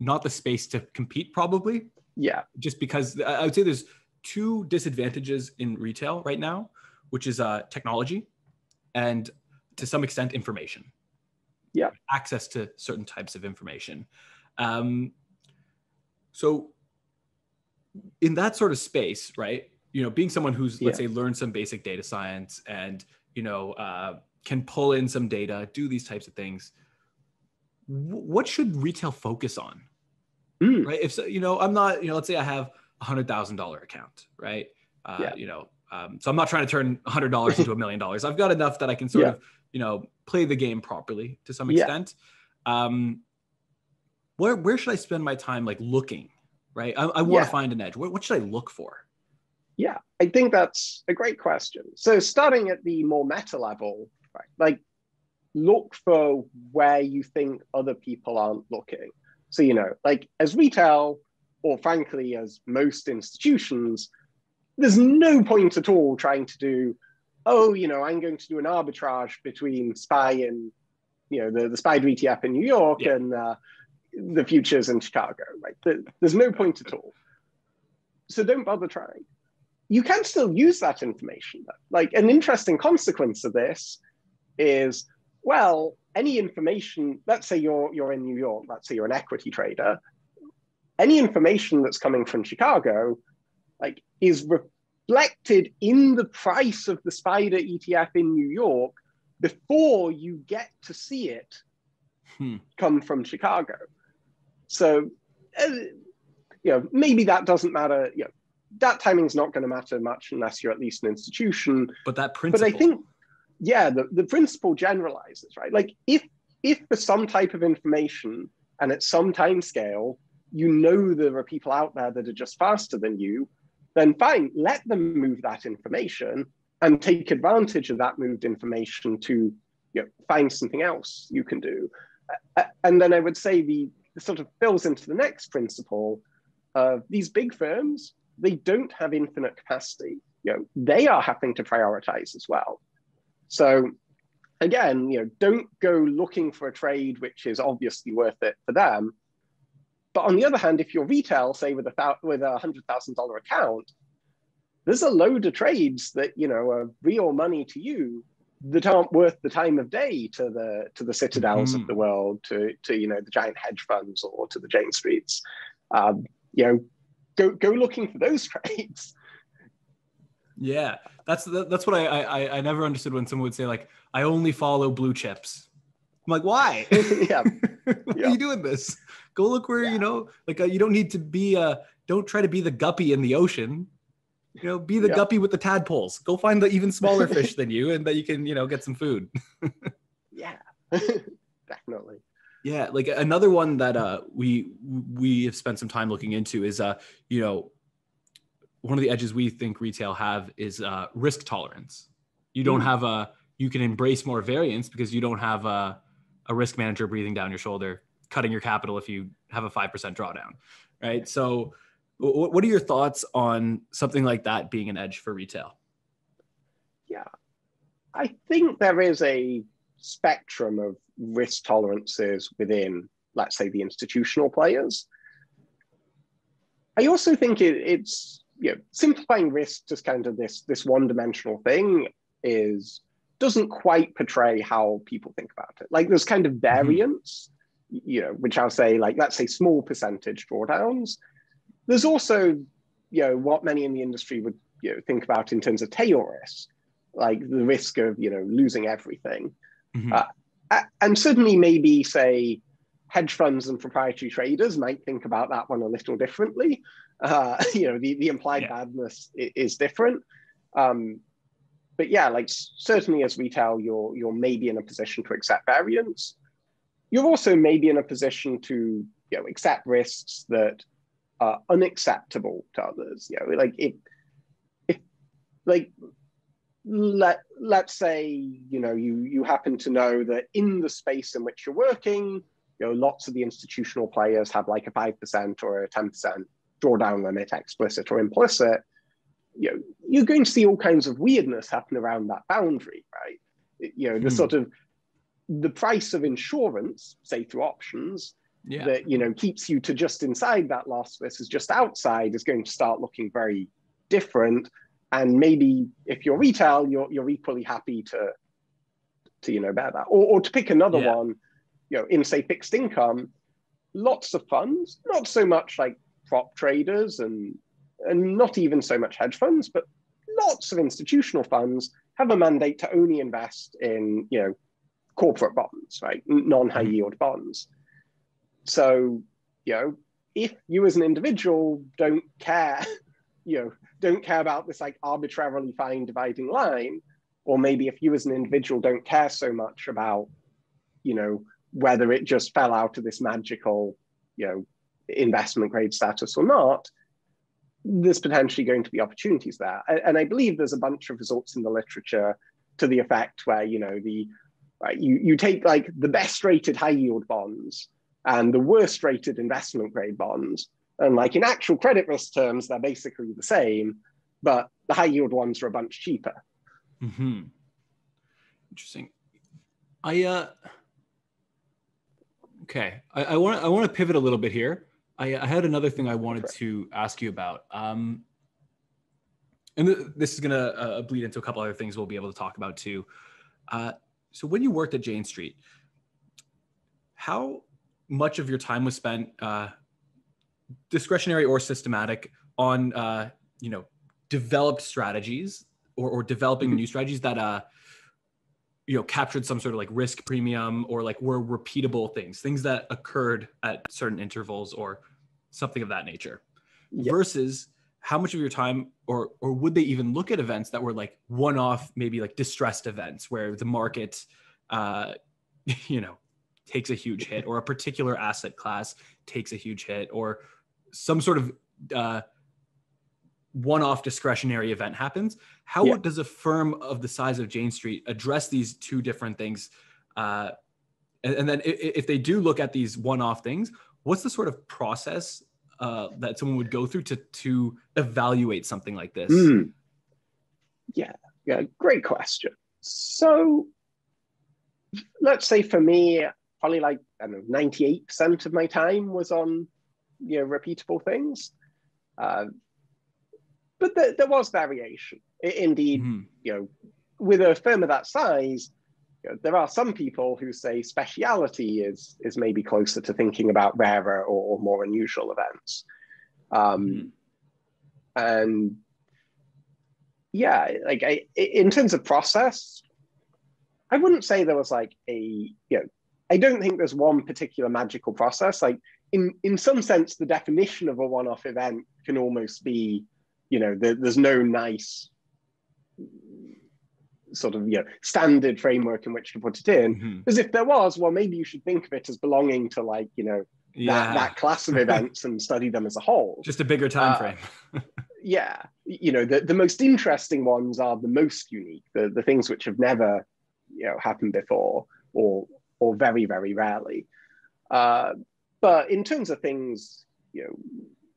not the space to compete, probably. Yeah. Just because I would say there's two disadvantages in retail right now, which is uh, technology and to some extent information yeah access to certain types of information um, so in that sort of space right you know being someone who's let's yeah. say learned some basic data science and you know uh, can pull in some data do these types of things w- what should retail focus on mm. right if so, you know i'm not you know let's say i have a hundred thousand dollar account right uh, yeah. you know um, so i'm not trying to turn a hundred dollars into a million dollars i've got enough that i can sort yeah. of you know play the game properly to some extent yeah. um where where should i spend my time like looking right i, I want to yeah. find an edge what, what should i look for yeah i think that's a great question so starting at the more meta level right like look for where you think other people aren't looking so you know like as retail or frankly as most institutions there's no point at all trying to do oh, you know, I'm going to do an arbitrage between SPY and, you know, the, the SPY ETF in New York yeah. and uh, the futures in Chicago. Like, the, there's no point at all. So don't bother trying. You can still use that information. Though. Like, an interesting consequence of this is, well, any information, let's say you're, you're in New York, let's say you're an equity trader, any information that's coming from Chicago, like, is reflected in the price of the SPDR ETF in New York before you get to see it hmm. come from Chicago. So, uh, you know, maybe that doesn't matter. You know, that timing is not going to matter much unless you're at least an institution. But that principle. But I think, yeah, the, the principle generalizes, right? Like if if for some type of information and at some time scale, you know there are people out there that are just faster than you, then fine, let them move that information and take advantage of that moved information to you know, find something else you can do. And then I would say the, the sort of fills into the next principle of these big firms, they don't have infinite capacity. You know, they are having to prioritize as well. So again, you know, don't go looking for a trade which is obviously worth it for them but on the other hand, if you're retail, say with a with a hundred thousand dollar account, there's a load of trades that you know are real money to you that aren't worth the time of day to the to the Citadels mm-hmm. of the world, to to you know the giant hedge funds or to the Jane Streets. Um, you know, go go looking for those trades. Yeah, that's that's what I, I I never understood when someone would say like I only follow blue chips. I'm like, why? yeah, why yeah. are you doing this? Go look where yeah. you know, like uh, you don't need to be uh don't try to be the guppy in the ocean. You know, be the yeah. guppy with the tadpoles. Go find the even smaller fish than you, and that you can you know get some food. yeah, definitely. Yeah, like another one that uh, we we have spent some time looking into is uh, you know one of the edges we think retail have is uh, risk tolerance. You don't mm. have a you can embrace more variance because you don't have a, a risk manager breathing down your shoulder, cutting your capital if you have a five percent drawdown, right? So, w- what are your thoughts on something like that being an edge for retail? Yeah, I think there is a spectrum of risk tolerances within, let's say, the institutional players. I also think it, it's you know, simplifying risk to kind of this this one dimensional thing is doesn't quite portray how people think about it. Like there's kind of mm-hmm. variance, mm-hmm. you know, which I'll say like let's say small percentage drawdowns. There's also you know what many in the industry would you know think about in terms of tail risk, like the risk of you know losing everything, mm-hmm. uh, and certainly maybe say hedge funds and proprietary traders might think about that one a little differently. Uh, you know, the, the implied yeah. badness is different. Um, but yeah, like certainly as retail, you're you're maybe in a position to accept variance. You're also maybe in a position to you know accept risks that are unacceptable to others. You know, like if if like let let's say you know you you happen to know that in the space in which you're working, you know, lots of the institutional players have like a five percent or a ten percent drawdown limit, explicit or implicit, you know, you're going to see all kinds of weirdness happen around that boundary, right? You know, the hmm. sort of the price of insurance, say through options, yeah. that you know keeps you to just inside that loss versus just outside is going to start looking very different. And maybe if you're retail, you're you're equally happy to to you know bear that. Or, or to pick another yeah. one, you know, in say fixed income, lots of funds, not so much like prop traders and and not even so much hedge funds, but lots of institutional funds have a mandate to only invest in you know corporate bonds, right, non-high mm-hmm. yield bonds. So you know if you as an individual don't care, you know, don't care about this like arbitrarily fine dividing line, or maybe if you as an individual don't care so much about, you know, whether it just fell out of this magical, you know, investment grade status or not, there's potentially going to be opportunities there. And I believe there's a bunch of results in the literature to the effect where, you know, the right, you, you take like the best rated high yield bonds and the worst rated investment grade bonds. And like in actual credit risk terms, they're basically the same, but the high yield ones are a bunch cheaper. Mm-hmm. Interesting. I uh okay. I want I want to pivot a little bit here. I, I had another thing I wanted to ask you about. Um, and th- this is going to uh, bleed into a couple other things we'll be able to talk about too. Uh, so, when you worked at Jane Street, how much of your time was spent, uh, discretionary or systematic, on uh, you know developed strategies or, or developing mm-hmm. new strategies that uh, you know captured some sort of like risk premium or like were repeatable things things that occurred at certain intervals or something of that nature yep. versus how much of your time or or would they even look at events that were like one off maybe like distressed events where the market uh you know takes a huge hit or a particular asset class takes a huge hit or some sort of uh one-off discretionary event happens how yeah. does a firm of the size of Jane Street address these two different things uh, and, and, then if, if, they do look at these one-off things what's the sort of process uh, that someone would go through to to evaluate something like this mm. yeah yeah great question so let's say for me probably like i don't know 98% of my time was on you know repeatable things uh, but there, there was variation. Indeed, mm-hmm. you know, with a firm of that size, you know, there are some people who say speciality is is maybe closer to thinking about rarer or, or more unusual events. Um, mm-hmm. And yeah, like I, in terms of process, I wouldn't say there was like a you know, I don't think there's one particular magical process. Like in in some sense, the definition of a one-off event can almost be, you know, the, there's no nice sort of you know standard framework in which to put it in. Mm-hmm. because if there was well maybe you should think of it as belonging to like you know yeah. that, that class of events and study them as a whole. Just a bigger time uh, frame. yeah. You know the, the most interesting ones are the most unique the, the things which have never you know happened before or or very very rarely. Uh, but in terms of things you know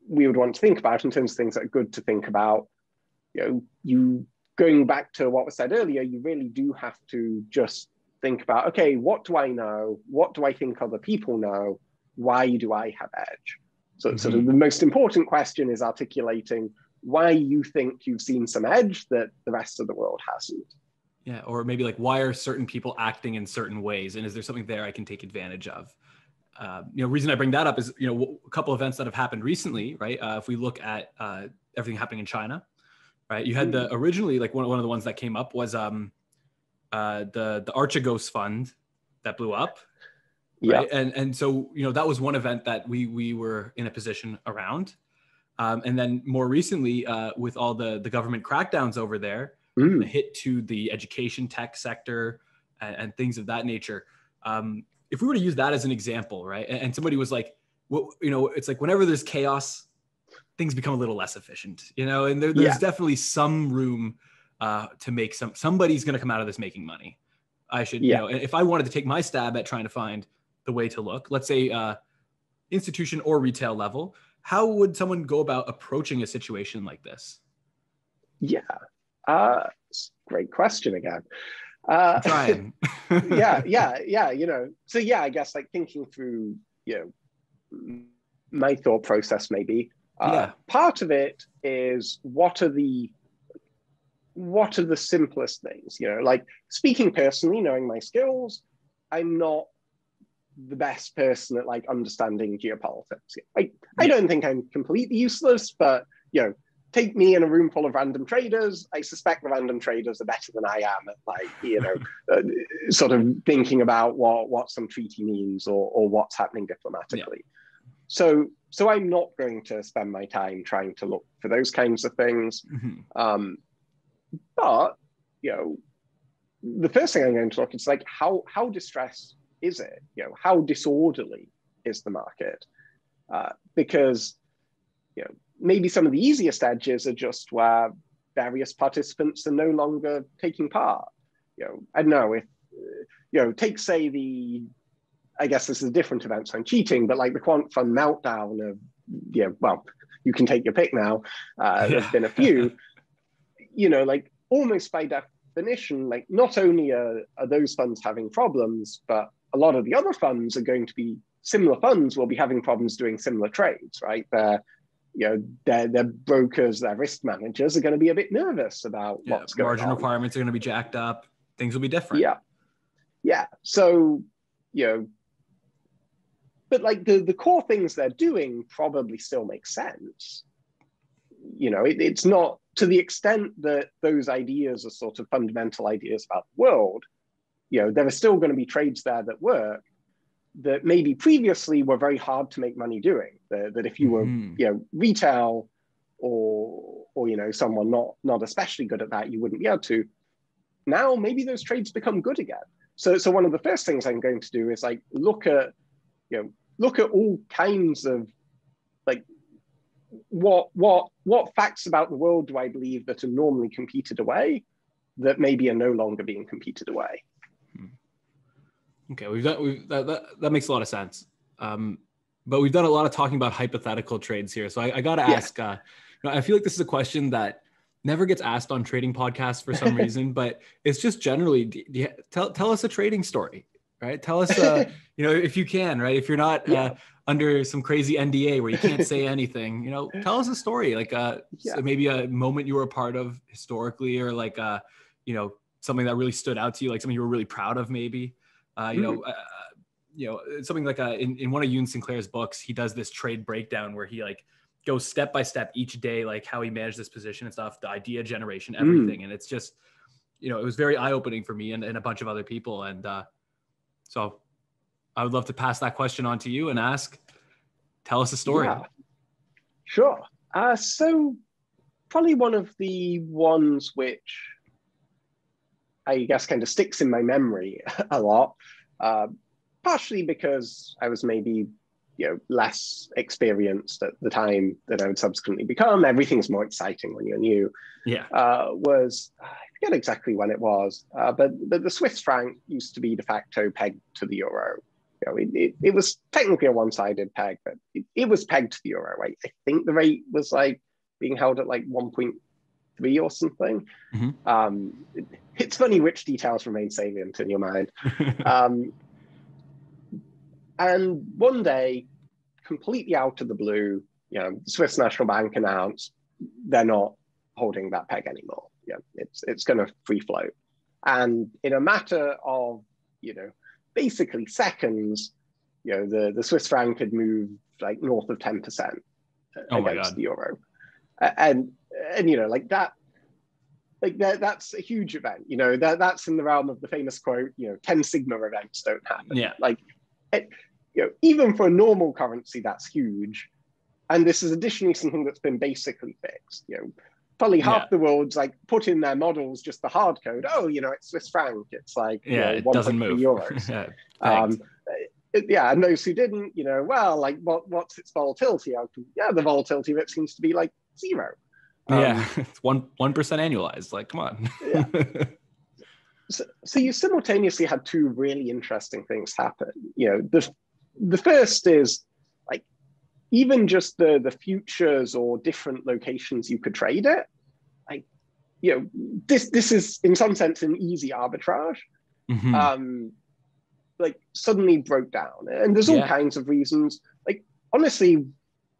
we would want to think about in terms of things that are good to think about you know you going back to what was said earlier, you really do have to just think about, okay, what do I know? What do I think other people know? Why do I have edge? So, mm-hmm. sort of the most important question is articulating why you think you've seen some edge that the rest of the world hasn't. Yeah, or maybe like why are certain people acting in certain ways, and is there something there I can take advantage of? Uh, you know, reason I bring that up is you know a couple events that have happened recently, right? Uh, if we look at uh, everything happening in China, right? You had the originally like one, one of the ones that came up was um uh the the Archegos fund that blew up. Right. Yeah. And and so you know that was one event that we we were in a position around. Um, and then more recently, uh, with all the the government crackdowns over there, mm. the hit to the education tech sector and, and things of that nature. Um, if we were to use that as an example, right? And, and somebody was like, well, you know, it's like whenever there's chaos, things become a little less efficient, you know, and there, there's yeah. definitely some room uh, to make some, somebody's going to come out of this making money. I should, yeah. you know, if I wanted to take my stab at trying to find the way to look, let's say uh, institution or retail level, how would someone go about approaching a situation like this? Yeah, uh, great question again. Uh, trying. yeah, yeah, yeah. You know, so yeah, I guess like thinking through, you know, my thought process maybe uh, yeah. Part of it is what are the what are the simplest things? You know, like speaking personally, knowing my skills, I'm not the best person at like understanding geopolitics. I, I don't think I'm completely useless, but you know, take me in a room full of random traders. I suspect the random traders are better than I am at like, you know, uh, sort of thinking about what, what some treaty means or, or what's happening diplomatically. Yeah. So so I'm not going to spend my time trying to look for those kinds of things. Mm-hmm. Um, but you know, the first thing I'm going to look is like how how distressed is it? You know, how disorderly is the market? Uh, because you know maybe some of the easiest edges are just where various participants are no longer taking part. You know, I don't know if you know take say the I guess this is a different event, so I'm cheating, but like the quant fund meltdown of, yeah, well, you can take your pick now. Uh, There's been a few, you know, like almost by definition, like not only are, are those funds having problems, but a lot of the other funds are going to be similar funds will be having problems doing similar trades, right? They're, you know, their, their brokers, their risk managers are going to be a bit nervous about yeah, what's going margin on. requirements are going to be jacked up. Things will be different. Yeah. Yeah. So, you know, but like the, the core things they're doing probably still make sense. You know, it, it's not to the extent that those ideas are sort of fundamental ideas about the world, you know, there are still going to be trades there that work that maybe previously were very hard to make money doing. That, that if you were, mm. you know, retail or or you know someone not not especially good at that, you wouldn't be able to. Now maybe those trades become good again. So so one of the first things I'm going to do is like look at you know, look at all kinds of like what what what facts about the world do I believe that are normally competed away that maybe are no longer being competed away. Okay, we've done we've, that, that that makes a lot of sense. Um, but we've done a lot of talking about hypothetical trades here, so I, I got to ask. Yeah. Uh, I feel like this is a question that never gets asked on trading podcasts for some reason, but it's just generally do you, tell tell us a trading story right? Tell us, uh, you know, if you can, right? If you're not yeah. uh, under some crazy NDA where you can't say anything, you know, tell us a story, like uh, yeah. so maybe a moment you were a part of historically, or like, uh, you know, something that really stood out to you, like something you were really proud of, maybe. Uh, you mm-hmm. know, uh, you know, something like a, in, in one of Euan Sinclair's books, he does this trade breakdown where he like goes step by step each day, like how he managed this position and stuff, the idea generation, mm. everything. Mm. And it's just, you know, it was very eye opening for me and, and a bunch of other people. And uh, so I would love to pass that question on to you and ask, tell us a story. Yeah. Sure. Uh, so probably one of the ones which I guess kind of sticks in my memory a lot. Uh, partially because I was maybe you know less experienced at the time that I would subsequently become. Everything's more exciting when you're new. Yeah, uh, was I forget exactly when it was, uh, but but the Swiss franc used to be de facto pegged to the euro. You know, it, it, it was technically a one-sided peg, but it, it was pegged to the euro. I, I think the rate was like being held at like 1.3 or something. Mm-hmm. Um, it's funny which details remain salient in your mind. um, and one day, completely out of the blue, you know, the Swiss National Bank announced they're not holding that peg anymore. Yeah, it's it's going to free float, and in a matter of you know basically seconds, you know the the Swiss franc had moved like north of ten percent oh against the euro, and and you know like that like that, that's a huge event you know that that's in the realm of the famous quote you know 10 sigma events don't happen yeah like it, you know, even for a normal currency, that's huge. And this is additionally something that's been basically fixed. You know, probably half yeah. the world's like put in their models just the hard code. Oh, you know, it's Swiss franc. It's like yeah, you know, it doesn't move. Euros. yeah, um, yeah, and those who didn't, you know, well, like what what's its volatility? Yeah, the volatility of it seems to be like zero. Um, yeah, it's one one percent annualized. Like, come on. yeah. So, so you simultaneously had two really interesting things happen. You know, the the first is like even just the the futures or different locations you could trade it like you know this this is in some sense an easy arbitrage mm-hmm. um like suddenly broke down and there's all yeah. kinds of reasons like honestly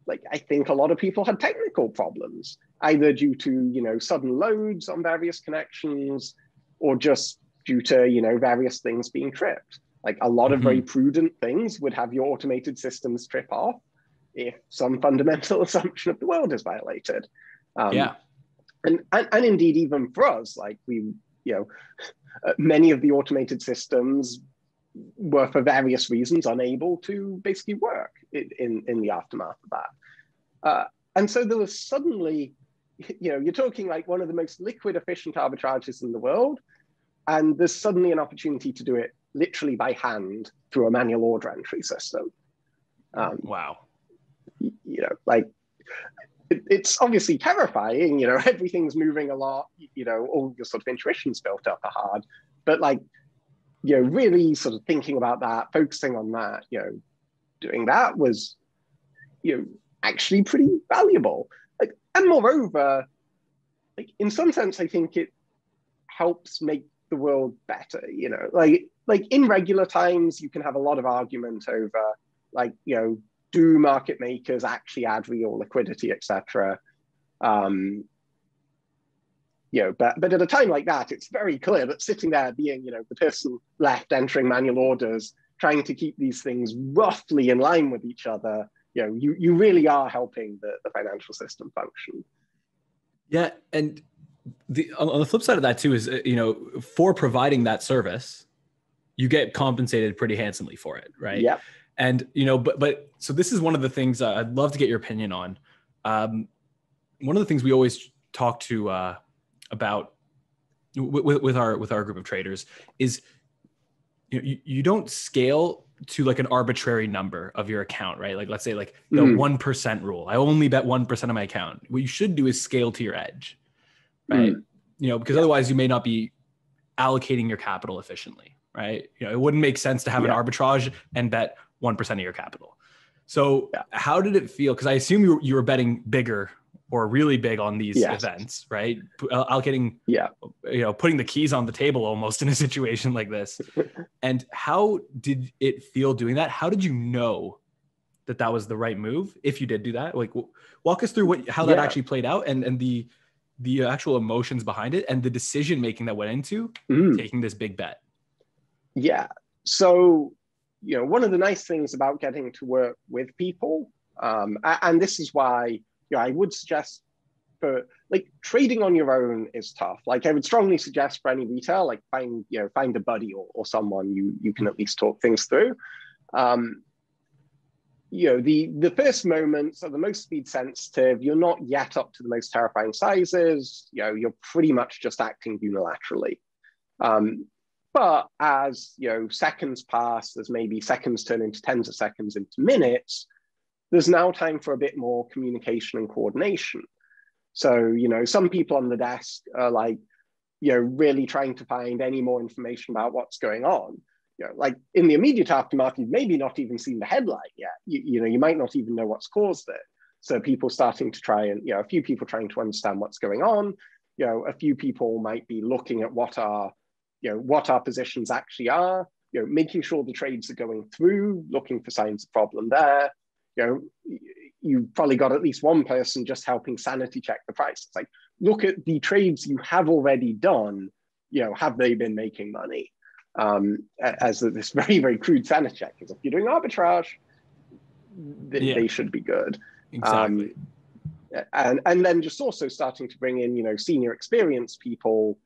like i think a lot of people had technical problems either due to you know sudden loads on various connections or just due to you know various things being tripped like a lot of mm-hmm. very prudent things would have your automated systems trip off if some fundamental assumption of the world is violated. Um, yeah. And, and, and indeed, even for us, like we, you know, many of the automated systems were for various reasons unable to basically work in, in, in the aftermath of that. Uh, and so there was suddenly, you know, you're talking like one of the most liquid efficient arbitrages in the world. And there's suddenly an opportunity to do it literally by hand through a manual order entry system. Um, wow. You know, like it, it's obviously terrifying. You know, everything's moving a lot. You know, all your sort of intuitions built up are hard, but like, you know, really sort of thinking about that, focusing on that, you know, doing that was, you know, actually pretty valuable. Like, and moreover, like in some sense, I think it helps make the world better. You know, like like in regular times, you can have a lot of argument over like, you know, do market makers actually add real liquidity, etc. Um, you know, but but at a time like that, it's very clear that sitting there being, you know, the person left entering manual orders, trying to keep these things roughly in line with each other, you know, you you really are helping the, the financial system function. Yeah, and the on the flip side of that too is you know for providing that service you get compensated pretty handsomely for it, right? Yeah. And you know, but but so this is one of the things uh, I'd love to get your opinion on. Um, one of the things we always talk to uh, about with, with our with our group of traders is you, know, you, don't scale to like an arbitrary number of your account, right? Like let's say like the mm. one mm. rule. I only bet one percent of my account. What you should do is scale to your edge, right? Mm. You know, because yeah. otherwise you may not be allocating your capital efficiently right? You know, it wouldn't make sense to have yeah. an arbitrage and bet 1% of your capital. So yeah. how did it feel? Because I assume you you were betting bigger or really big on these yes. events, right? Allocating, yeah, you know, putting the keys on the table almost in a situation like this. and how did it feel doing that? How did you know that that was the right move if you did do that? Like, walk us through what how that yeah. actually played out and and the the actual emotions behind it and the decision making that went into Mm. taking this big bet. Yeah. So, you know, one of the nice things about getting to work with people, um, and this is why, you know, I would suggest for like trading on your own is tough. Like I would strongly suggest for any retail, like find, you know, find a buddy or, or someone you you can at least talk things through. Um, you know, the the first moments are the most speed sensitive. You're not yet up to the most terrifying sizes. You know, you're pretty much just acting unilaterally. Um, but as you know, seconds pass, as maybe seconds turn into tens of seconds into minutes, there's now time for a bit more communication and coordination. So, you know, some people on the desk are like, you know, really trying to find any more information about what's going on. You know, like in the immediate aftermath, you've maybe not even seen the headline yet. You, you know, you might not even know what's caused it. So people starting to try and, you know, a few people trying to understand what's going on. You know, a few people might be looking at what our, you know, what our positions actually are. You know, making sure the trades are going through, looking for signs of problem there. You know, you've probably got at least one person just helping sanity check the price. It's like, look at the trades you have already done. You know, have they been making money? Um, as this very, very crude sanity check is if you're doing arbitrage, they, Yeah. they should be good. Exactly. Um, and and then just also starting to bring in you know senior experienced people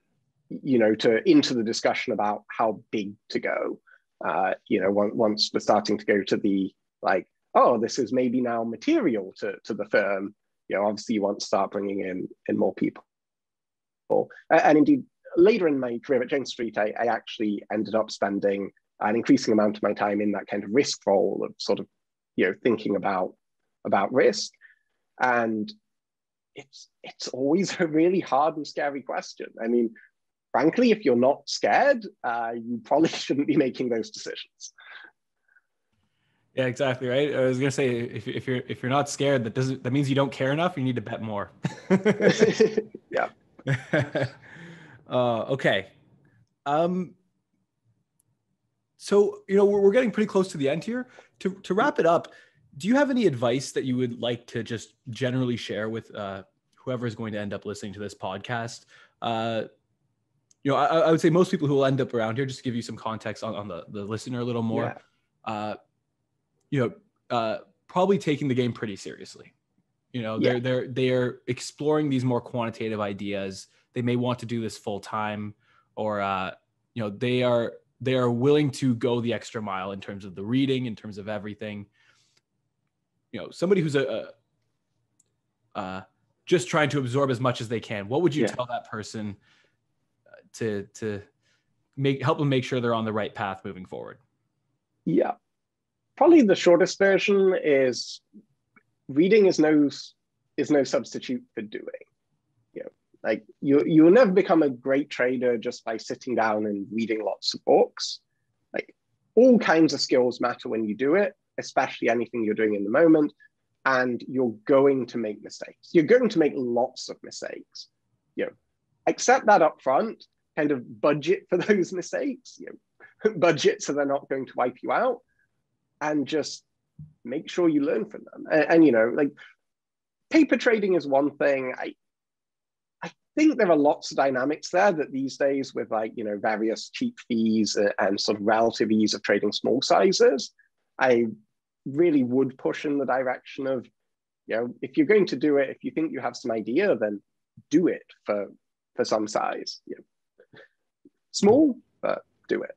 you know to into the discussion about how big to go uh, you know once, once we're starting to go to the like oh this is maybe now material to to the firm. You know obviously you want to start bringing in in more people. And, indeed later in my career at Jane Street I, I actually ended up spending an increasing amount of my time in that kind of risk role of sort of you know thinking about about risk. And it's it's always a really hard and scary question. I mean frankly if you're not scared uh, you probably shouldn't be making those decisions yeah, exactly. Right. I was gonna say if, if you're if you're not scared, that doesn't that means you don't care enough. You need to bet more. yeah uh, okay. Um. So you know we're, we're getting pretty close to the end here. To to wrap it up, do you have any advice that you would like to just generally share with uh, whoever is going to end up listening to this podcast? Uh, you know, I, I would say most people who will end up around here, just to give you some context on, on the, the listener a little more, yeah uh, you know, uh, probably taking the game pretty seriously. You know, they're Yeah. they're they're exploring these more quantitative ideas. They may want to do this full time, or uh, you know, they are they are willing to go the extra mile in terms of the reading, in terms of everything. You know, somebody who's a, a uh, just trying to absorb as much as they can. What would you Yeah. tell that person uh, to to make help them make sure they're on the right path moving forward? yeah probably the shortest version is reading is no is no substitute for doing. You know like you you will never become a great trader just by sitting down and reading lots of books. Like all kinds of skills matter when you do it especially anything you're doing in the moment and you're going to make mistakes. You're going to make lots of mistakes. You know accept that up front kind of budget for those mistakes. You know budget so they're not going to wipe you out and just make sure you learn from them. And, and, you know like paper trading is one thing. I i think there are lots of dynamics there that these days with like you know various cheap fees and, sort of relative ease of trading small sizes i really would push in the direction of you know if you're going to do it if you think you have some idea then do it for for some size. You know, small but do it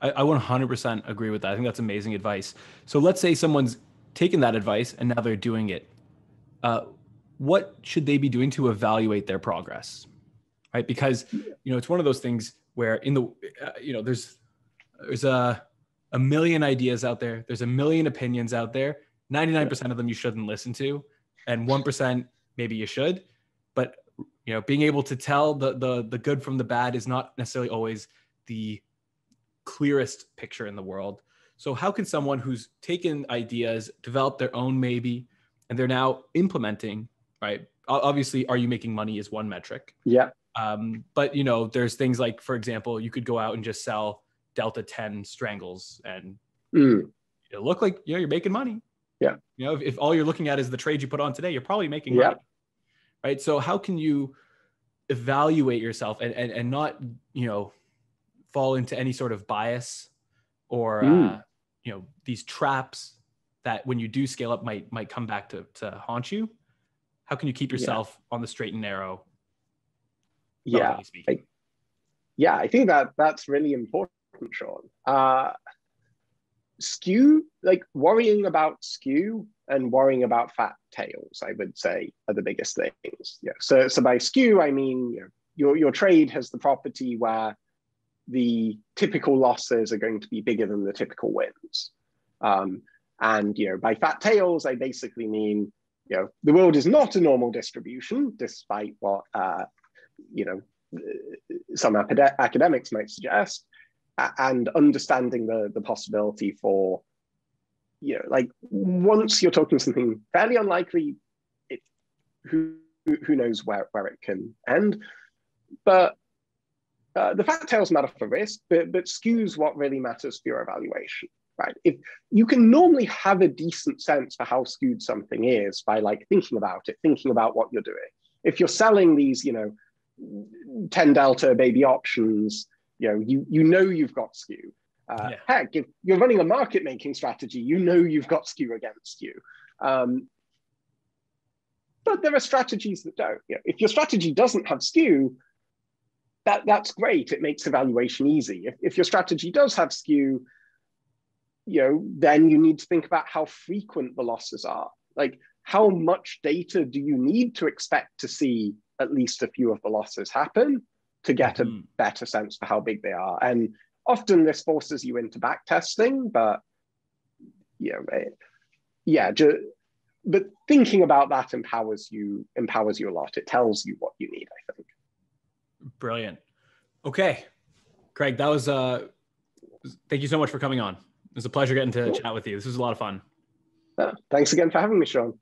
I, I 100% agree with that. I think that's amazing advice. So let's say someone's taken that advice and now they're doing it. Uh, what should they be doing to evaluate their progress? Right? Because you know it's one of those things where in the uh, you know there's there's a a million ideas out there. There's a million opinions out there. 99% of them you shouldn't listen to, and 1% maybe you should. But you know, being able to tell the the the good from the bad is not necessarily always the clearest picture in the world. So how can someone who's taken ideas, developed their own maybe, and they're now implementing, right? Obviously, are you making money is one metric. yeah Um, but you know, there's things like, for example, you could go out and just sell Delta 10 strangles and Mm. it look like you know you're making money. Yeah. You know, if, if all you're looking at is the trade you put on today, you're probably making Yeah. money. right? So how can you evaluate yourself and and, and not you know fall into any sort of bias or mm. uh, you know these traps that when you do scale up might might come back to to haunt you how can you keep yourself yeah. on the straight and narrow yeah I, yeah i think that that's really important sean uh skew like worrying about skew and worrying about fat tails i would say are the biggest things yeah so so by skew i mean you know, your your trade has the property where the typical losses are going to be bigger than the typical wins. Um, and you know by fat tails i basically mean you know the world is not a normal distribution despite what uh, you know some academics might suggest. And understanding the the possibility for you know like once you're talking something fairly unlikely it who who knows where where it can end. But uh, the fat tails matter for risk but but skews what really matters for your evaluation right if you can normally have a decent sense for how skewed something is by like thinking about it thinking about what you're doing if you're selling these you know 10 delta baby options you know, you you know you've got skew. Uh, yeah. Heck, if you're running a market making strategy, you know you've got skew against you. Um, but there are strategies that don't. You know, if your strategy doesn't have skew, that, that's great. It makes evaluation easy. If, if your strategy does have skew, you know, then you need to think about how frequent the losses are. Like, how much data do you need to expect to see at least a few of the losses happen? to get a mm. better sense for how big they are. And often this forces you into back testing, but you know, it, yeah, ju- but thinking about that empowers you empowers you a lot. It tells you what you need, I think. Brilliant. Okay. Craig, that was uh thank you so much for coming on. It was a pleasure getting to cool. chat with you. This was a lot of fun. Uh, thanks again for having me, Sean.